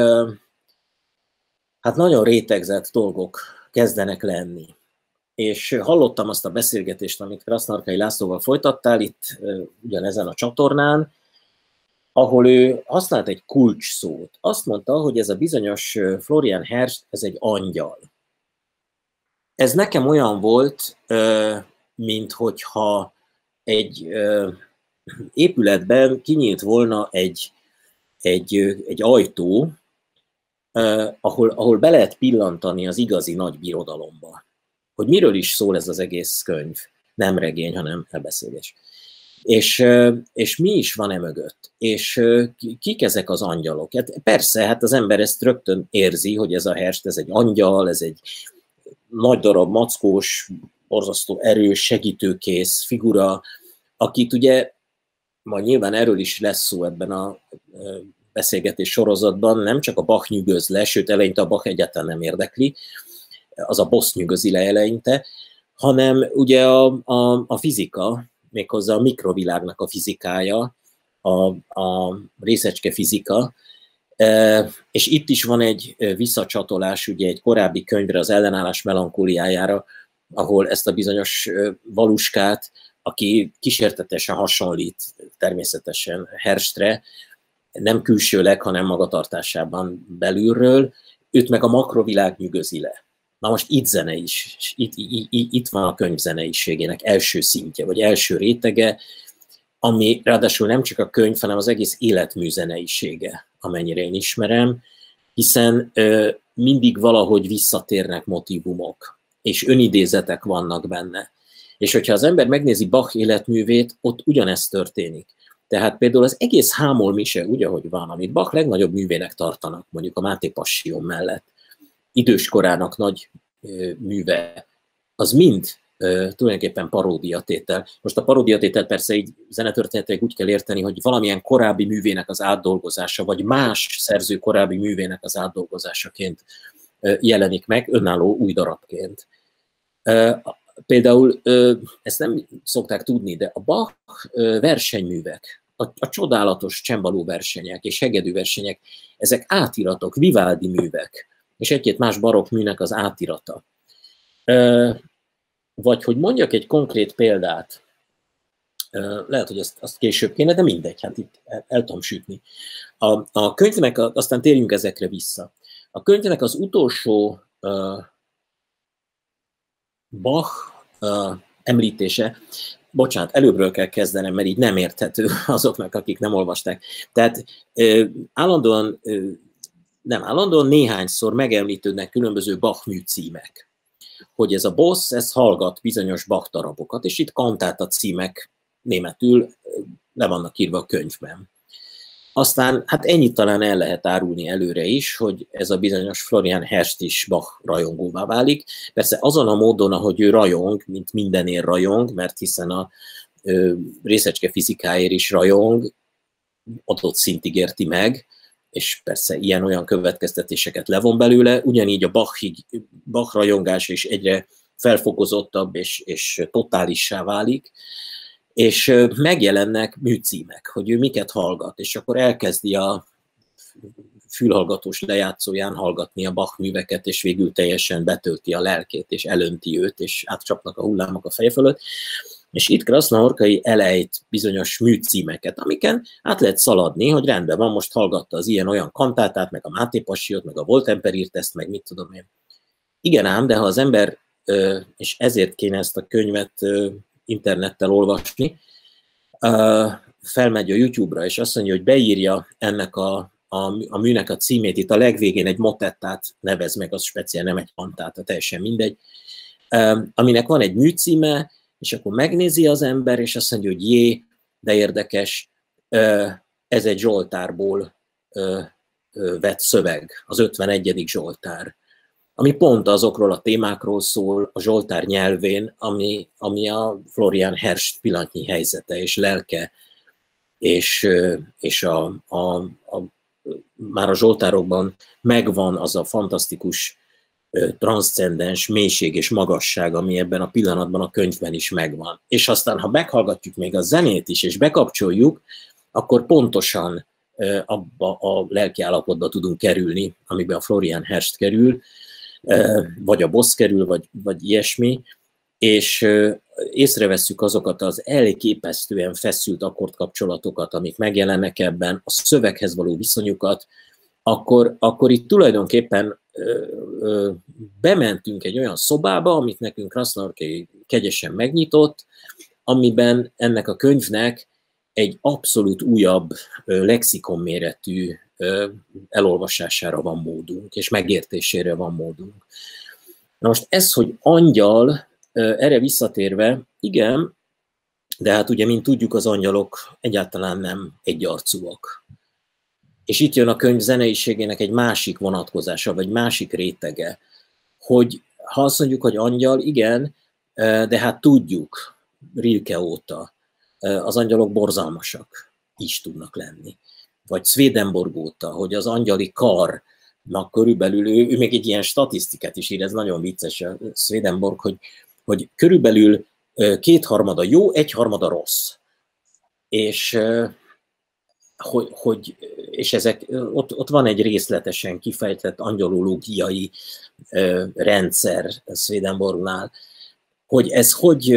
hát nagyon rétegzett dolgok kezdenek lenni. És hallottam azt a beszélgetést, amit Krasznarkai Lászlóval folytattál itt ugyanezen a csatornán, ahol ő használt egy kulcs szót. Azt mondta, hogy ez a bizonyos Florian Herst, ez egy angyal. Ez nekem olyan volt, mint hogyha egy épületben kinyílt volna egy, egy, egy ajtó, ahol, ahol be lehet pillantani az igazi nagy birodalomba. Hogy miről is szól ez az egész könyv. Nem regény, hanem elbeszélés. És, és mi is van e mögött? És kik ezek az angyalok? Hát persze, hát az ember ezt rögtön érzi, hogy ez a herst, ez egy angyal, ez egy nagy darab mackós, borzasztó erős, segítőkész figura, akit ugye, majd nyilván erről is lesz szó ebben a beszélgetés sorozatban, nem csak a Bach nyűgöz le, sőt eleinte a Bach egyáltalán nem érdekli, az a boss nyűgözi le eleinte, hanem ugye a, a, a fizika, méghozzá a mikrovilágnak a fizikája, a, a részecske fizika, és itt is van egy visszacsatolás ugye egy korábbi könyvre, az ellenállás melankóliájára, ahol ezt a bizonyos valuskát, aki kísértetesen hasonlít természetesen Herstre, nem külsőleg, hanem magatartásában belülről, őt meg a makrovilág nyűgözi le. Na most itt zene is, itt, itt, itt van a könyv zeneiségének első szintje, vagy első rétege, ami ráadásul nem csak a könyv, hanem az egész életmű zeneisége, amennyire én ismerem, hiszen ö, mindig valahogy visszatérnek motivumok, és önidézetek vannak benne. És hogyha az ember megnézi Bach életművét, ott ugyanezt történik. Tehát például az egész hámol mise úgy, ahogy van, amit Bach legnagyobb művének tartanak, mondjuk a Máté Passion mellett, időskorának nagy műve, az mind tulajdonképpen paródiatétel. Most a paródiatétel persze így zenetörténetileg úgy kell érteni, hogy valamilyen korábbi művének az átdolgozása, vagy más szerző korábbi művének az átdolgozásaként jelenik meg, önálló új darabként. Például ezt nem szokták tudni, de a Bach versenyművek, a, a csodálatos csembaló versenyek és hegedű versenyek, ezek átiratok, Vivaldi művek, és egy-két más barokk műnek az átirata. Vagy hogy mondjak egy konkrét példát, lehet, hogy azt, azt később kéne, de mindegy, hát itt el, el tudom sütni. A, a könyvnek, aztán térjünk ezekre vissza. A könyvnek az utolsó Bach uh, említése, bocsánat, előbbről kell kezdenem, mert így nem érthető azoknak, akik nem olvasták. Tehát uh, állandóan, uh, nem állandóan, néhányszor megemlítődnek különböző Bach mű címek hogy ez a boss, ez hallgat bizonyos Bach darabokat, és itt kantáta címek németül le vannak írva a könyvben. Aztán hát ennyit talán el lehet árulni előre is, hogy ez a bizonyos Florian Herst is Bach rajongóvá válik. Persze azon a módon, ahogy ő rajong, mint mindenért rajong, mert hiszen a ö, részecske fizikáért is rajong, adott szintig érti meg, és persze ilyen-olyan következtetéseket levon belőle, ugyanígy a Bach, Bach rajongás is egyre felfokozottabb és, és totálissá válik, és megjelennek műcímek, hogy ő miket hallgat, és akkor elkezdi a fülhallgatós lejátszóján hallgatni a Bach műveket, és végül teljesen betölti a lelkét, és elönti őt, és átcsapnak a hullámok a feje fölött. És itt Krasznaorkai elejt bizonyos műcímeket, amiken át lehet szaladni, hogy rendben van, most hallgatta az ilyen-olyan kantátát, meg a Máté Pasiot, meg a Voltemper írt ezt, meg mit tudom én. Igen ám, de ha az ember, és ezért kéne ezt a könyvet internettel olvasni, felmegy a YouTube-ra, és azt mondja, hogy beírja ennek a, a, a műnek a címét, itt a legvégén egy motettát nevez meg, az speciál nem egy kantát, teljesen mindegy, aminek van egy műcíme, és akkor megnézi az ember, és azt mondja, hogy jé, de érdekes, ez egy Zsoltárból vett szöveg, az 51. Zsoltár, ami pont azokról a témákról szól a Zsoltár nyelvén, ami, ami a Florian Herst pillanatnyi helyzete és lelke, és, és a, a, a, már a Zsoltárokban megvan az a fantasztikus transzcendens mélység és magasság, ami ebben a pillanatban a könyvben is megvan. És aztán, ha meghallgatjuk még a zenét is, és bekapcsoljuk, akkor pontosan abba a lelki tudunk kerülni, amiben a Florian Herst kerül, vagy a Boss kerül, vagy, vagy ilyesmi, és észrevesszük azokat az elképesztően feszült akkordkapcsolatokat, amik megjelennek ebben, a szöveghez való viszonyukat, akkor, akkor itt tulajdonképpen ö, ö, bementünk egy olyan szobába, amit nekünk Krasznarki kegyesen megnyitott, amiben ennek a könyvnek egy abszolút újabb lexikon méretű elolvasására van módunk, és megértésére van módunk. Na most ez, hogy angyal, erre visszatérve, igen, de hát ugye, mint tudjuk, az angyalok egyáltalán nem egyarcúak. És itt jön a könyv zeneiségének egy másik vonatkozása, vagy másik rétege, hogy ha azt mondjuk, hogy angyal, igen, de hát tudjuk Rilke óta, az angyalok borzalmasak is tudnak lenni. Vagy Swedenborg óta, hogy az angyali kar, na körülbelül ő, ő még egy ilyen statisztikát is ír, ez nagyon vicces a Swedenborg, hogy, hogy körülbelül kétharmada jó, egyharmada rossz. És hogy, hogy és ezek, ott, ott van egy részletesen kifejtett angyalológiai rendszer Swedenborgnál, hogy ez hogy,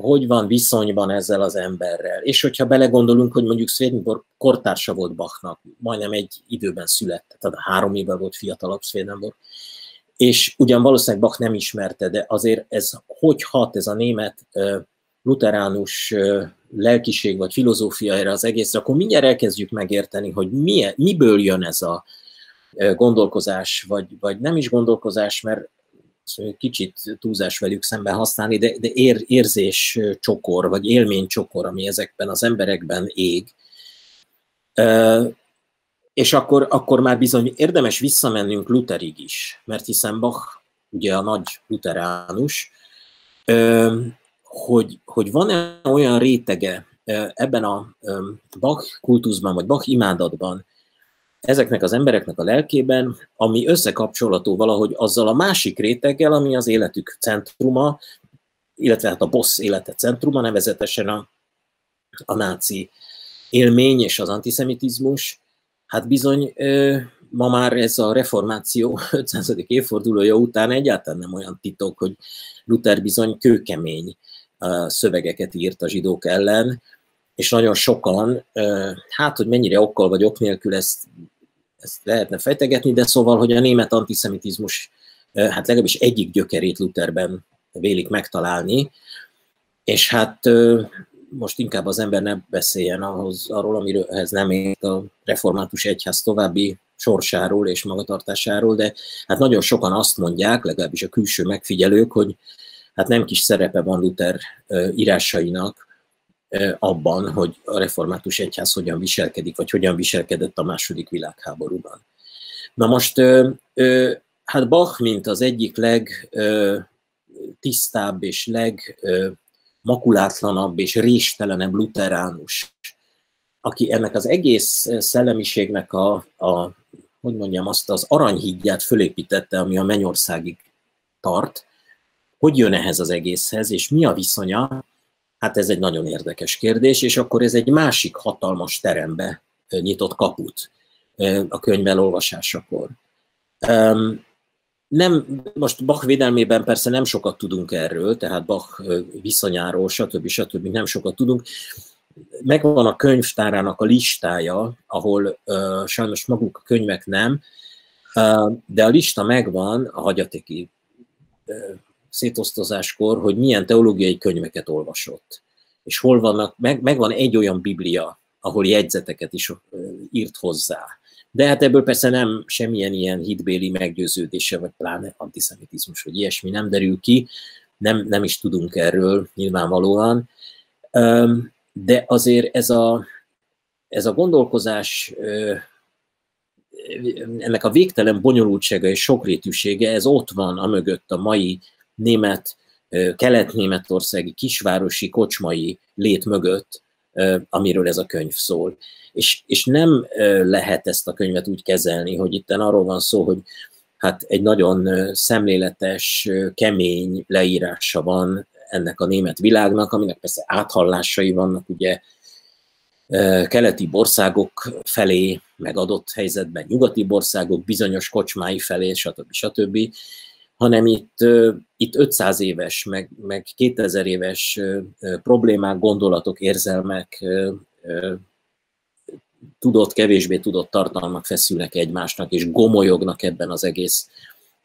hogy van viszonyban ezzel az emberrel. És hogyha belegondolunk, hogy mondjuk Swedenborg kortársa volt Bachnak, majdnem egy időben született, tehát három évvel volt fiatalabb Swedenborg, és ugyan valószínűleg Bach nem ismerte, de azért ez hogy hat ez a német luteránus lelkiség vagy filozófia erre az egészre, akkor mindjárt elkezdjük megérteni, hogy milyen, miből jön ez a, gondolkozás, vagy, vagy nem is gondolkozás, mert kicsit túlzás velük szemben használni, de, de ér, érzés csokor, vagy élmény csokor, ami ezekben az emberekben ég. És akkor, akkor már bizony érdemes visszamennünk Lutherig is, mert hiszen Bach ugye a nagy luteránus, hogy, hogy van-e olyan rétege ebben a Bach kultuszban, vagy Bach imádatban, ezeknek az embereknek a lelkében, ami összekapcsolható valahogy azzal a másik réteggel, ami az életük centruma, illetve hát a boss élete centruma, nevezetesen a, a náci élmény és az antiszemitizmus, hát bizony ma már ez a reformáció 500. évfordulója után egyáltalán nem olyan titok, hogy Luther bizony kőkemény szövegeket írt a zsidók ellen, és nagyon sokan, hát hogy mennyire okkal vagy ok nélkül ezt, ezt lehetne fejtegetni, de szóval, hogy a német antiszemitizmus hát legalábbis egyik gyökerét Lutherben vélik megtalálni, és hát most inkább az ember ne beszéljen ahhoz, arról, amiről ez nem ért a református egyház további sorsáról és magatartásáról, de hát nagyon sokan azt mondják, legalábbis a külső megfigyelők, hogy hát nem kis szerepe van Luther írásainak abban, hogy a református egyház hogyan viselkedik, vagy hogyan viselkedett a második világháborúban. Na most, hát Bach, mint az egyik legtisztább és legmakulátlanabb és réstelenebb luteránus, aki ennek az egész szellemiségnek a, a hogy mondjam, azt az aranyhídját fölépítette, ami a mennyországig tart, hogy jön ehhez az egészhez, és mi a viszonya Hát ez egy nagyon érdekes kérdés, és akkor ez egy másik hatalmas terembe nyitott kaput a könyv elolvasásakor. Nem, most Bach védelmében persze nem sokat tudunk erről, tehát Bach viszonyáról, stb. stb. nem sokat tudunk. Megvan a könyvtárának a listája, ahol sajnos maguk a könyvek nem, de a lista megvan a hagyatéki szétosztozáskor, hogy milyen teológiai könyveket olvasott. És hol vannak, meg, megvan egy olyan biblia, ahol jegyzeteket is írt hozzá. De hát ebből persze nem semmilyen ilyen hitbéli meggyőződése, vagy pláne antiszemitizmus, vagy ilyesmi nem derül ki, nem, nem is tudunk erről nyilvánvalóan. De azért ez a, ez a gondolkozás, ennek a végtelen bonyolultsága és sokrétűsége, ez ott van a mögött a mai német, kelet-németországi kisvárosi kocsmai lét mögött, amiről ez a könyv szól. És, és nem lehet ezt a könyvet úgy kezelni, hogy itt arról van szó, hogy hát egy nagyon szemléletes, kemény leírása van ennek a német világnak, aminek persze áthallásai vannak ugye keleti országok felé, meg adott helyzetben nyugati országok bizonyos kocsmái felé, stb. stb hanem itt, itt 500 éves, meg, meg 2000 éves problémák, gondolatok, érzelmek, tudott, kevésbé tudott tartalmak feszülnek egymásnak, és gomolyognak ebben az egész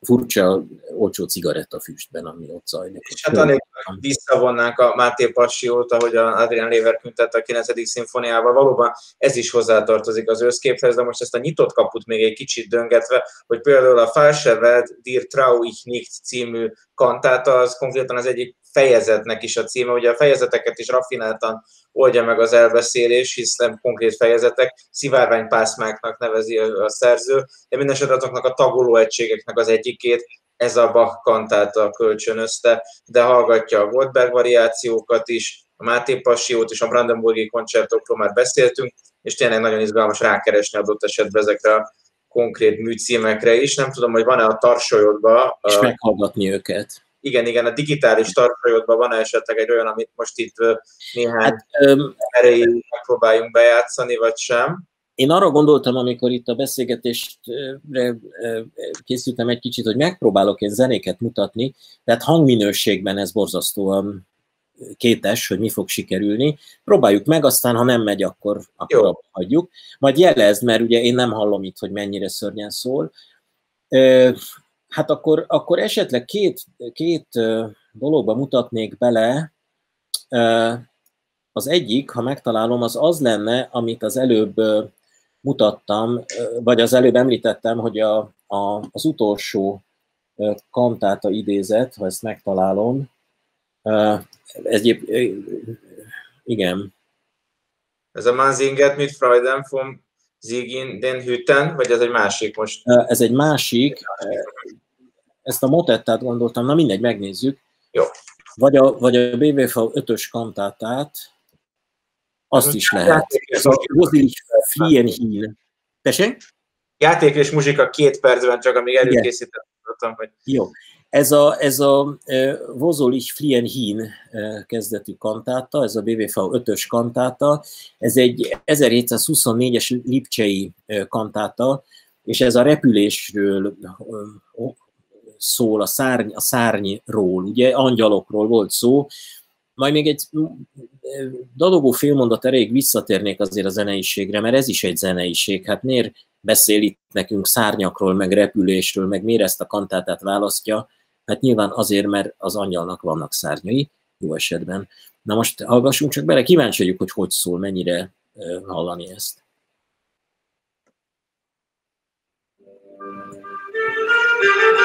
furcsa, olcsó cigarettafüstben, ami ott zajlik. És hát anélkül visszavonnánk a Máté Passiót, ahogy a Adrian Lever a 9. szimfoniával, valóban ez is hozzátartozik az őszképhez, de most ezt a nyitott kaput még egy kicsit döngetve, hogy például a Falseved dir Trau ich nicht című kantáta, az konkrétan az egyik fejezetnek is a címe, ugye a fejezeteket is raffináltan oldja meg az elbeszélés, hiszen konkrét fejezetek szivárványpászmáknak nevezi a szerző, de minden azoknak a tagoló egységeknek az egyikét ez a Bach kantáta kölcsönözte, de hallgatja a Goldberg variációkat is, a Máté Passiót és a Brandenburgi koncertokról már beszéltünk, és tényleg nagyon izgalmas rákeresni adott esetben ezekre a konkrét műcímekre is. Nem tudom, hogy van-e a tarsolyodba. És meghallgatni őket igen, igen, a digitális tartolyodban van esetleg egy olyan, amit most itt néhány hát, erejéig megpróbáljunk bejátszani, vagy sem? Én arra gondoltam, amikor itt a beszélgetést készültem egy kicsit, hogy megpróbálok én zenéket mutatni, tehát hangminőségben ez borzasztóan kétes, hogy mi fog sikerülni. Próbáljuk meg, aztán ha nem megy, akkor, akkor hagyjuk. Majd jelezd, mert ugye én nem hallom itt, hogy mennyire szörnyen szól. Hát akkor, akkor esetleg két, két dologba mutatnék bele. Az egyik, ha megtalálom, az az lenne, amit az előbb mutattam, vagy az előbb említettem, hogy a, a, az utolsó kantáta idézet, ha ezt megtalálom, egyéb, igen. Ez a Manzinget mit Freuden vom Siegin den Hütten, vagy ez egy másik most? Ez egy másik. Ezt a motettát gondoltam, na mindegy, megnézzük. Jó. Vagy a, vagy a BVV 5-ös kantátát, azt is lehet. Ez a Rosilich Fliehen Hin. Tessék? Játék és muzsika két percben csak, amíg előkészítettem, hogy... Jó. Ez a, ez a e, Vozolich Fliehen Hin e, kezdetű kantáta, ez a BVV 5-ös kantáta, ez egy 1724-es lipcsei e, kantáta, és ez a repülésről szól, a, szárny, a szárnyról, ugye angyalokról volt szó, majd még egy dadogó félmondat erejéig visszatérnék azért a zeneiségre, mert ez is egy zeneiség. Hát miért beszél itt nekünk szárnyakról, meg repülésről, meg miért ezt a kantátát választja? Hát nyilván azért, mert az angyalnak vannak szárnyai, jó esetben. Na most hallgassunk csak bele, kíváncsi vagyok, hogy hogy szól, mennyire hallani ezt.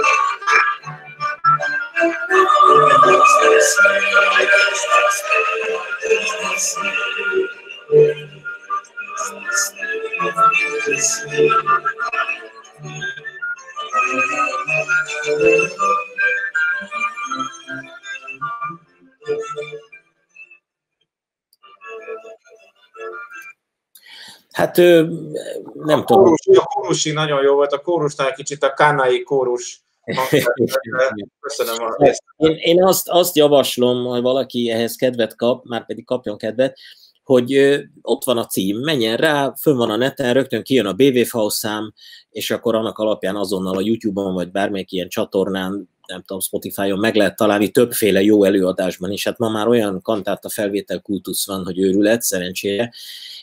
Hát nem a tudom. Kórus, a kórusi nagyon jó volt, a kórusnál kicsit a kánai kórus. Köszönöm a én, én azt, azt javaslom, hogy valaki ehhez kedvet kap, már pedig kapjon kedvet, hogy ott van a cím, menjen rá, fönn van a neten, rögtön kijön a BVV szám, és akkor annak alapján azonnal a YouTube-on, vagy bármelyik ilyen csatornán, nem tudom, Spotify-on meg lehet találni többféle jó előadásban is. Hát ma már olyan kantát a felvétel kultusz van, hogy őrület, szerencsére,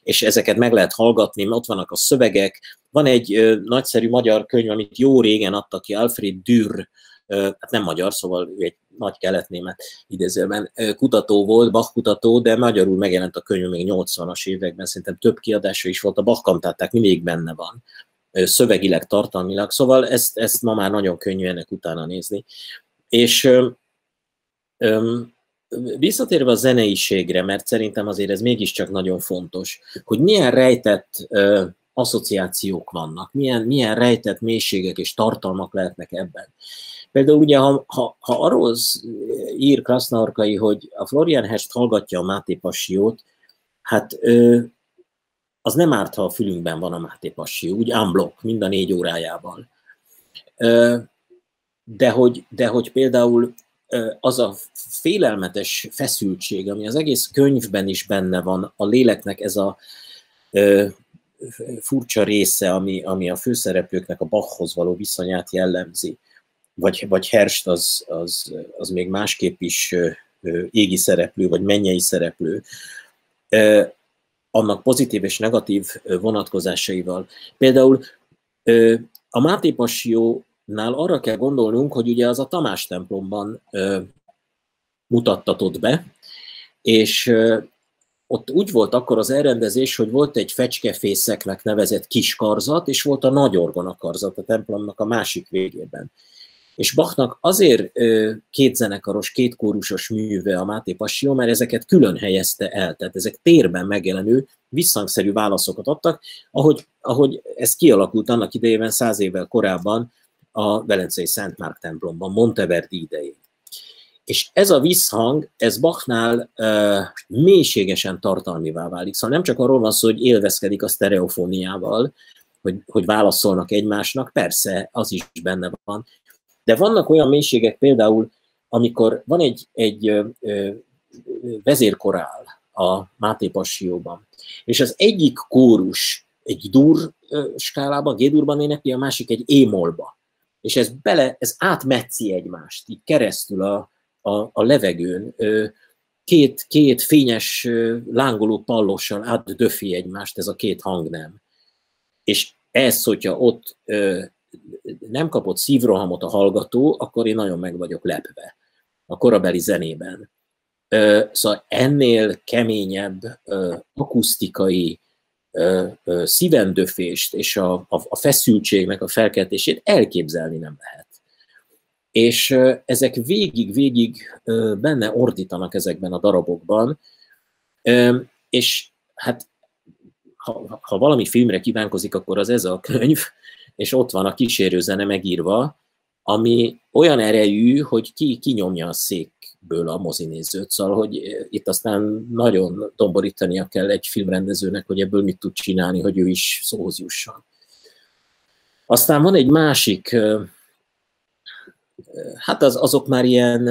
és ezeket meg lehet hallgatni, ott vannak a szövegek. Van egy ö, nagyszerű magyar könyv, amit jó régen adtak ki, Alfred Dürr, hát nem magyar, szóval ő egy nagy keletnémet idézőben kutató volt, Bach kutató, de magyarul megjelent a könyv még 80-as években, szerintem több kiadása is volt, a Bach kantátták mindig benne van, szövegileg, tartalmilag, szóval ezt, ezt ma már nagyon könnyű ennek utána nézni. És ö, ö, visszatérve a zeneiségre, mert szerintem azért ez mégiscsak nagyon fontos, hogy milyen rejtett ö, asszociációk vannak, milyen, milyen rejtett mélységek és tartalmak lehetnek ebben. Például ugye, ha, ha, ha arról ír Krasznaorkai, hogy a Florian Hest hallgatja a Máté Passiót, hát ö, az nem árt, ha a fülünkben van a Máté Passió, úgy unblock, mind a négy órájával. Ö, de hogy, de hogy például az a félelmetes feszültség, ami az egész könyvben is benne van, a léleknek ez a furcsa része, ami, ami a főszereplőknek a Bachhoz való viszonyát jellemzi, vagy, vagy Herst az, az, az még másképp is égi szereplő, vagy mennyei szereplő, annak pozitív és negatív vonatkozásaival. Például a Máté Passió nál arra kell gondolnunk, hogy ugye az a Tamás templomban mutattatott be, és ott úgy volt akkor az elrendezés, hogy volt egy fecskefészeknek nevezett kiskarzat, és volt a nagy orgonakarzat a templomnak a másik végében. És Bachnak azért két zenekaros, két kórusos műve a Máté Passió, mert ezeket külön helyezte el, tehát ezek térben megjelenő, visszhangszerű válaszokat adtak, ahogy, ahogy ez kialakult annak idejében, száz évvel korábban a Velencei Szent Márk templomban, Monteverdi idején. És ez a visszhang, ez Bachnál uh, mélységesen tartalmivá válik. Szóval nem csak arról van szó, hogy élvezkedik a sztereofóniával, hogy, hogy válaszolnak egymásnak, persze, az is benne van. De vannak olyan mélységek például, amikor van egy, egy ö, ö, vezérkorál a Máté Passióban, és az egyik kórus egy dur skálában, G-durban énekli, a másik egy émolba. És ez bele, ez átmetszi egymást, így keresztül a, a, a levegőn. Két, két fényes, lángoló pallossal átdöfi egymást ez a két hangnem. És ez, hogyha ott nem kapott szívrohamot a hallgató, akkor én nagyon meg vagyok lepve a korabeli zenében. Szóval ennél keményebb akusztikai szívendöfést és a, a, feszültségnek a felkeltését elképzelni nem lehet. És ezek végig-végig benne ordítanak ezekben a darabokban, és hát ha, ha valami filmre kívánkozik, akkor az ez a könyv, és ott van a kísérőzene megírva, ami olyan erejű, hogy ki kinyomja a székből a mozinézőt, szóval, hogy itt aztán nagyon domborítania kell egy filmrendezőnek, hogy ebből mit tud csinálni, hogy ő is szóhoz jusson. Aztán van egy másik, hát az, azok már ilyen,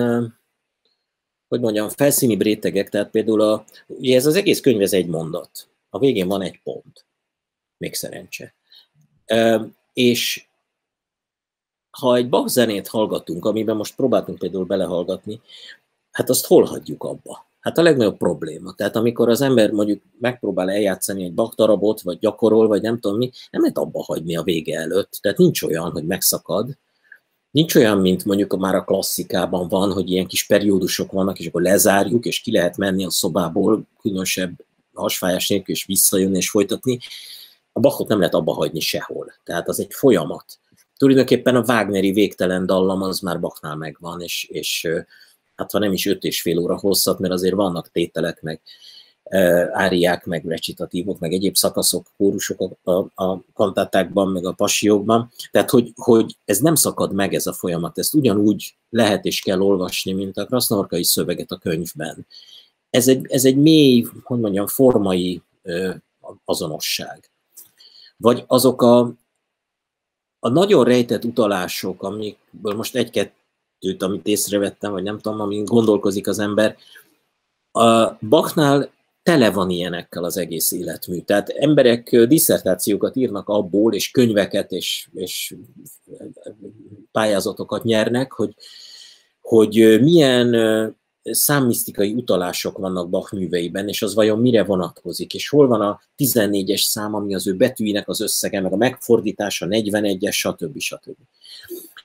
hogy mondjam, felszíni rétegek, tehát például a, ez az egész könyv ez egy mondat. A végén van egy pont. Még szerencse. És ha egy Bach zenét hallgatunk, amiben most próbáltunk például belehallgatni, hát azt hol hagyjuk abba? Hát a legnagyobb probléma. Tehát amikor az ember mondjuk megpróbál eljátszani egy Bach darabot, vagy gyakorol, vagy nem tudom mi, nem lehet abba hagyni a vége előtt. Tehát nincs olyan, hogy megszakad. Nincs olyan, mint mondjuk már a klasszikában van, hogy ilyen kis periódusok vannak, és akkor lezárjuk, és ki lehet menni a szobából, különösebb hasfájás nélkül, és visszajönni és folytatni a Bachot nem lehet abba hagyni sehol. Tehát az egy folyamat. Tulajdonképpen a Wagneri végtelen dallam az már Bachnál megvan, és, és hát ha nem is öt és fél óra hosszat, mert azért vannak tételek, meg áriák, meg recitatívok, meg egyéb szakaszok, kórusok a, a, a kantátákban, meg a pasiókban. Tehát, hogy, hogy ez nem szakad meg ez a folyamat, ezt ugyanúgy lehet és kell olvasni, mint a krasznorkai szöveget a könyvben. Ez egy, ez egy mély, hogy mondjam, formai azonosság vagy azok a, a nagyon rejtett utalások, amikből most egy-kettőt, amit észrevettem, vagy nem tudom, amin gondolkozik az ember, a Bachnál tele van ilyenekkel az egész életmű. Tehát emberek diszertációkat írnak abból, és könyveket, és, és pályázatokat nyernek, hogy, hogy milyen számmisztikai utalások vannak Bach műveiben, és az vajon mire vonatkozik, és hol van a 14-es szám, ami az ő betűinek az összege, meg a megfordítása, 41-es, stb. stb.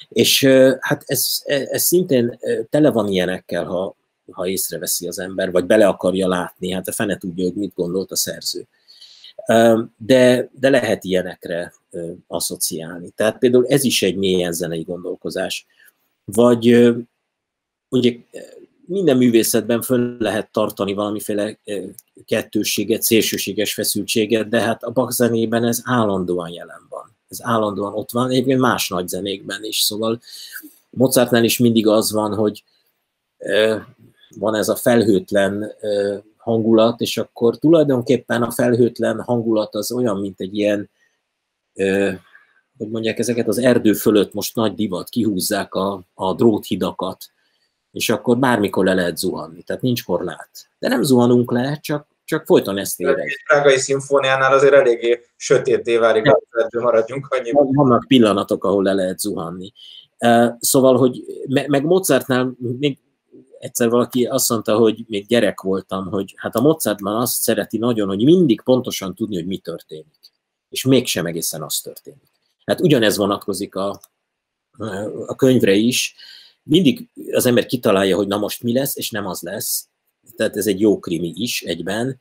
És hát ez, ez szintén tele van ilyenekkel, ha, ha észreveszi az ember, vagy bele akarja látni, hát a fene tudja, hogy mit gondolt a szerző. De, de lehet ilyenekre asszociálni. Tehát például ez is egy mélyen zenei gondolkozás. Vagy ugye minden művészetben föl lehet tartani valamiféle kettősséget, szélsőséges feszültséget, de hát a Bach zenében ez állandóan jelen van. Ez állandóan ott van, egyébként más nagy zenékben is. Szóval Mozartnál is mindig az van, hogy van ez a felhőtlen hangulat, és akkor tulajdonképpen a felhőtlen hangulat az olyan, mint egy ilyen, hogy mondják, ezeket az erdő fölött most nagy divat, kihúzzák a, a dróthidakat, és akkor bármikor le lehet zuhanni, tehát nincs korlát. De nem zuhanunk le, csak, csak folyton ezt érek. A Prágai szimfóniánál azért eléggé sötét dévárig maradjunk annyiban. Vannak pillanatok, ahol le lehet zuhanni. Szóval, hogy meg Mozartnál még egyszer valaki azt mondta, hogy még gyerek voltam, hogy hát a Mozartban azt szereti nagyon, hogy mindig pontosan tudni, hogy mi történik. És mégsem egészen az történik. Hát ugyanez vonatkozik a, a könyvre is, mindig az ember kitalálja, hogy na most mi lesz, és nem az lesz. Tehát ez egy jó krimi is egyben.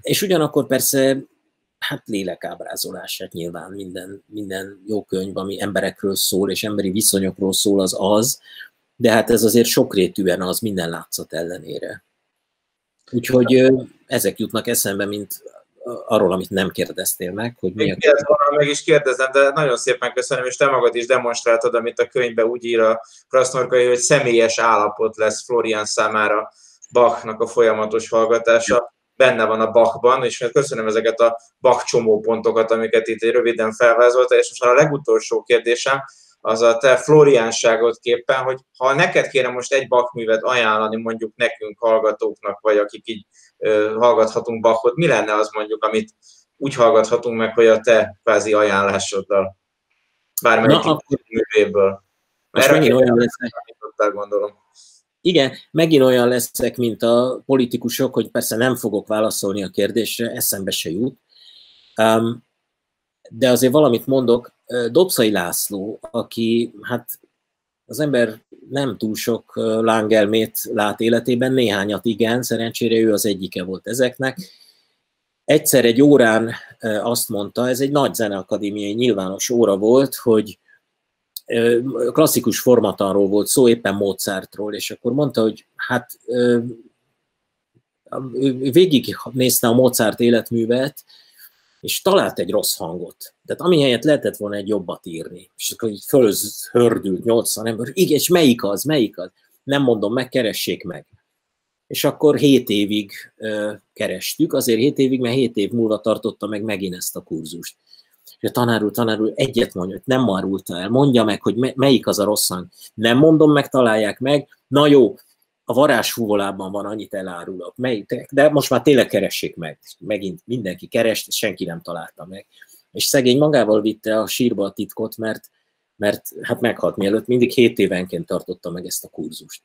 És ugyanakkor persze hát lélekábrázolását nyilván minden, minden jó könyv, ami emberekről szól, és emberi viszonyokról szól, az az, de hát ez azért sokrétűen az minden látszat ellenére. Úgyhogy ezek jutnak eszembe, mint arról, amit nem kérdeztél meg, hogy mi a... Volna, meg is kérdezem, de nagyon szépen köszönöm, és te magad is demonstráltad, amit a könyvbe úgy ír a Krasznorkai, hogy személyes állapot lesz Florian számára Bachnak a folyamatos hallgatása. Benne van a Bachban, és köszönöm ezeket a Bach csomópontokat, amiket itt röviden felvázolta, és most a legutolsó kérdésem, az a te floriánságot képpen, hogy ha neked kéne most egy bakművet ajánlani mondjuk nekünk hallgatóknak, vagy akik így hallgathatunk Bachot, mi lenne az mondjuk, amit úgy hallgathatunk meg, hogy a te kvázi ajánlásoddal, bármelyik Na, akkor... művéből. Most megint olyan leszek. gondolom. Igen, megint olyan leszek, mint a politikusok, hogy persze nem fogok válaszolni a kérdésre, eszembe se jut. Um, de azért valamit mondok, Dobszai László, aki hát az ember nem túl sok lángelmét lát életében, néhányat igen, szerencsére ő az egyike volt ezeknek. Egyszer egy órán azt mondta, ez egy nagy zeneakadémiai nyilvános óra volt, hogy klasszikus formatanról volt szó, éppen Mozartról, és akkor mondta, hogy hát végig nézte a Mozart életművet, és talált egy rossz hangot. Tehát ami helyett lehetett volna egy jobbat írni. És akkor így fölhördült 80 ember, igen, és melyik az, melyik az? Nem mondom meg, keressék meg. És akkor 7 évig ö, kerestük, azért 7 évig, mert 7 év múlva tartotta meg megint ezt a kurzust. És a tanár úr, tanár úr, egyet mondja, hogy nem marulta el, mondja meg, hogy melyik az a rossz hang. Nem mondom meg, találják meg, na jó, a varázsfúvolában van, annyit elárulok. De most már tényleg keressék meg. Megint mindenki kerest, senki nem találta meg. És szegény magával vitte a sírba a titkot, mert, mert hát meghalt mielőtt, mindig hét évenként tartotta meg ezt a kurzust.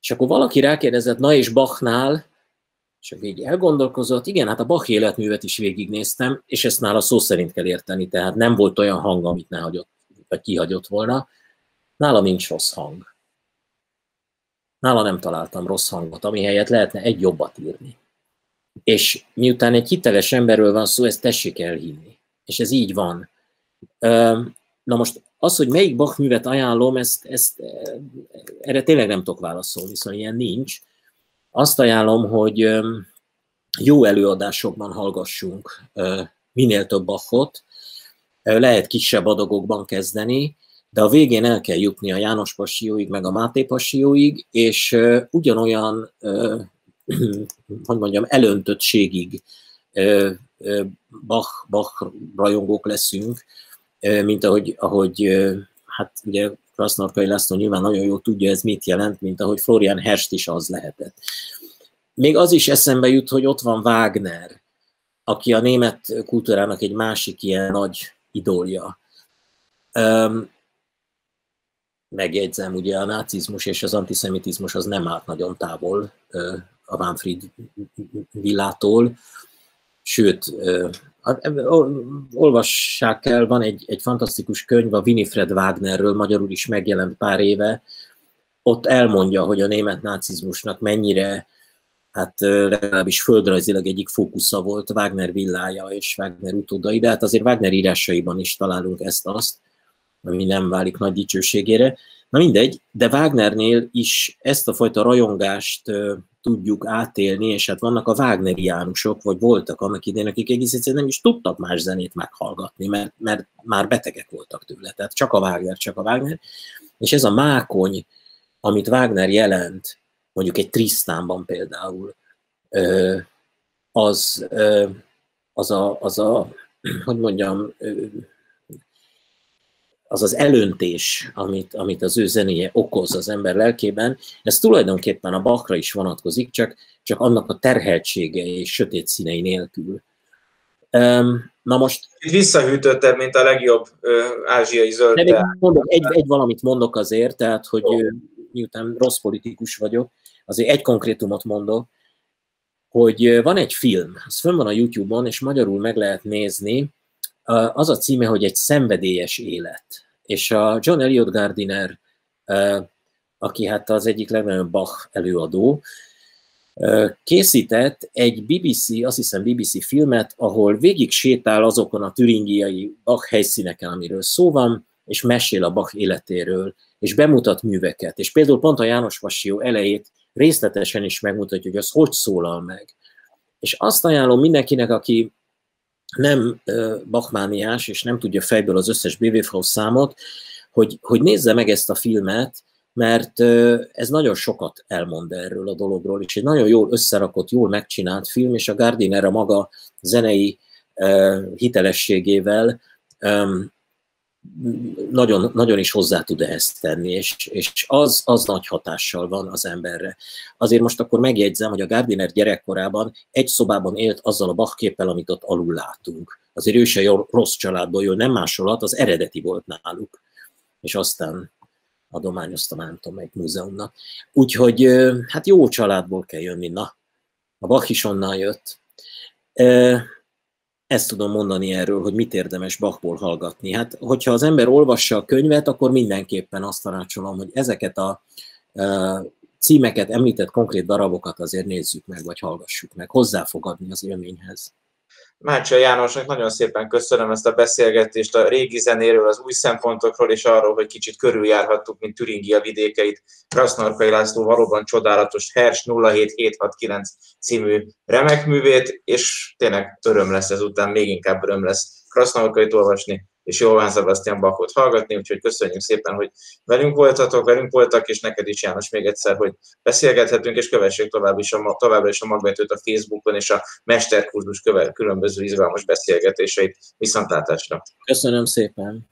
És akkor valaki rákérdezett, na és Bachnál, és akkor így elgondolkozott, igen, hát a Bach életművet is végignéztem, és ezt nála szó szerint kell érteni, tehát nem volt olyan hang, amit ne hagyott, vagy kihagyott volna. Nála nincs rossz hang nála nem találtam rossz hangot, ami helyett lehetne egy jobbat írni. És miután egy hiteles emberről van szó, ezt tessék elhinni. És ez így van. Na most az, hogy melyik Bach művet ajánlom, ezt, ezt, erre tényleg nem tudok válaszolni, szóval ilyen nincs. Azt ajánlom, hogy jó előadásokban hallgassunk minél több Bachot, lehet kisebb adagokban kezdeni, de a végén el kell jutni a János Passióig, meg a Máté Passióig, és ugyanolyan, hogy mondjam, elöntöttségig Bach, Bach rajongók leszünk, mint ahogy, ahogy hát ugye Krasznarkai László nyilván nagyon jól tudja, ez mit jelent, mint ahogy Florian Herst is az lehetett. Még az is eszembe jut, hogy ott van Wagner, aki a német kultúrának egy másik ilyen nagy idólja. Megjegyzem, ugye a nácizmus és az antiszemitizmus az nem állt nagyon távol a Manfred villától, sőt, olvassák el, van egy, egy fantasztikus könyv a Winifred Wagnerről, magyarul is megjelent pár éve, ott elmondja, hogy a német nácizmusnak mennyire, hát legalábbis földrajzilag egyik fókusza volt Wagner villája és Wagner utódai, de hát azért Wagner írásaiban is találunk ezt-azt, ami nem válik nagy dicsőségére. Na mindegy, de Wagnernél is ezt a fajta rajongást tudjuk átélni, és hát vannak a Wagneriánusok, vagy voltak annak idején, akik egész egyszerűen nem is tudtak más zenét meghallgatni, mert, mert már betegek voltak tőle. Tehát csak a Wagner, csak a Wagner. És ez a mákony, amit Wagner jelent, mondjuk egy Trisztánban például, az, az, a, az a, hogy mondjam, az az elöntés, amit, amit az ő zenéje okoz az ember lelkében, ez tulajdonképpen a Bachra is vonatkozik, csak, csak annak a terheltsége és sötét színei nélkül. Na most... Itt visszahűtöttebb, mint a legjobb ö, ázsiai zöld. De mondok, egy, egy valamit mondok azért, tehát, hogy oh. miután rossz politikus vagyok, azért egy konkrétumot mondok, hogy van egy film, az fönn van a YouTube-on, és magyarul meg lehet nézni, az a címe, hogy egy szenvedélyes élet. És a John Elliot Gardiner, aki hát az egyik legnagyobb Bach előadó, készített egy BBC, azt hiszem BBC filmet, ahol végig sétál azokon a türingiai Bach helyszíneken, amiről szó van, és mesél a Bach életéről, és bemutat műveket. És például pont a János Vasió elejét részletesen is megmutatja, hogy az hogy szólal meg. És azt ajánlom mindenkinek, aki nem Bachmániás, és nem tudja fejből az összes BB számot, hogy, hogy nézze meg ezt a filmet, mert ez nagyon sokat elmond erről a dologról, és egy nagyon jól összerakott, jól megcsinált film, és a Gardiner a maga zenei hitelességével nagyon, nagyon is hozzá tud ehhez tenni, és, és az, az nagy hatással van az emberre. Azért most akkor megjegyzem, hogy a Gardiner gyerekkorában egy szobában élt azzal a Bach képpel, amit ott alul látunk. Azért ő se rossz családból jön, nem másolat, az eredeti volt náluk. És aztán adományoztam, nem tudom, egy múzeumnak. Úgyhogy hát jó családból kell jönni, na. A Bach is onnan jött. Ezt tudom mondani erről, hogy mit érdemes Bachból hallgatni. Hát, hogyha az ember olvassa a könyvet, akkor mindenképpen azt tanácsolom, hogy ezeket a címeket, említett konkrét darabokat azért nézzük meg, vagy hallgassuk meg, hozzáfogadni az élményhez. Mácsa Jánosnak nagyon szépen köszönöm ezt a beszélgetést a régi zenéről, az új szempontokról, és arról, hogy kicsit körüljárhattuk, mint Türingia vidékeit. Krasznorkai László valóban csodálatos Hers 07769 című remek művét, és tényleg öröm lesz ezután, még inkább öröm lesz Krasznorkait olvasni, és Johann Sebastian Bachot hallgatni, úgyhogy köszönjük szépen, hogy velünk voltatok, velünk voltak, és neked is János még egyszer, hogy beszélgethetünk, és kövessék tovább is a, továbbra is a magvetőt a Facebookon, és a Mesterkurzus különböző izgalmas beszélgetéseit. Viszontlátásra! Köszönöm szépen!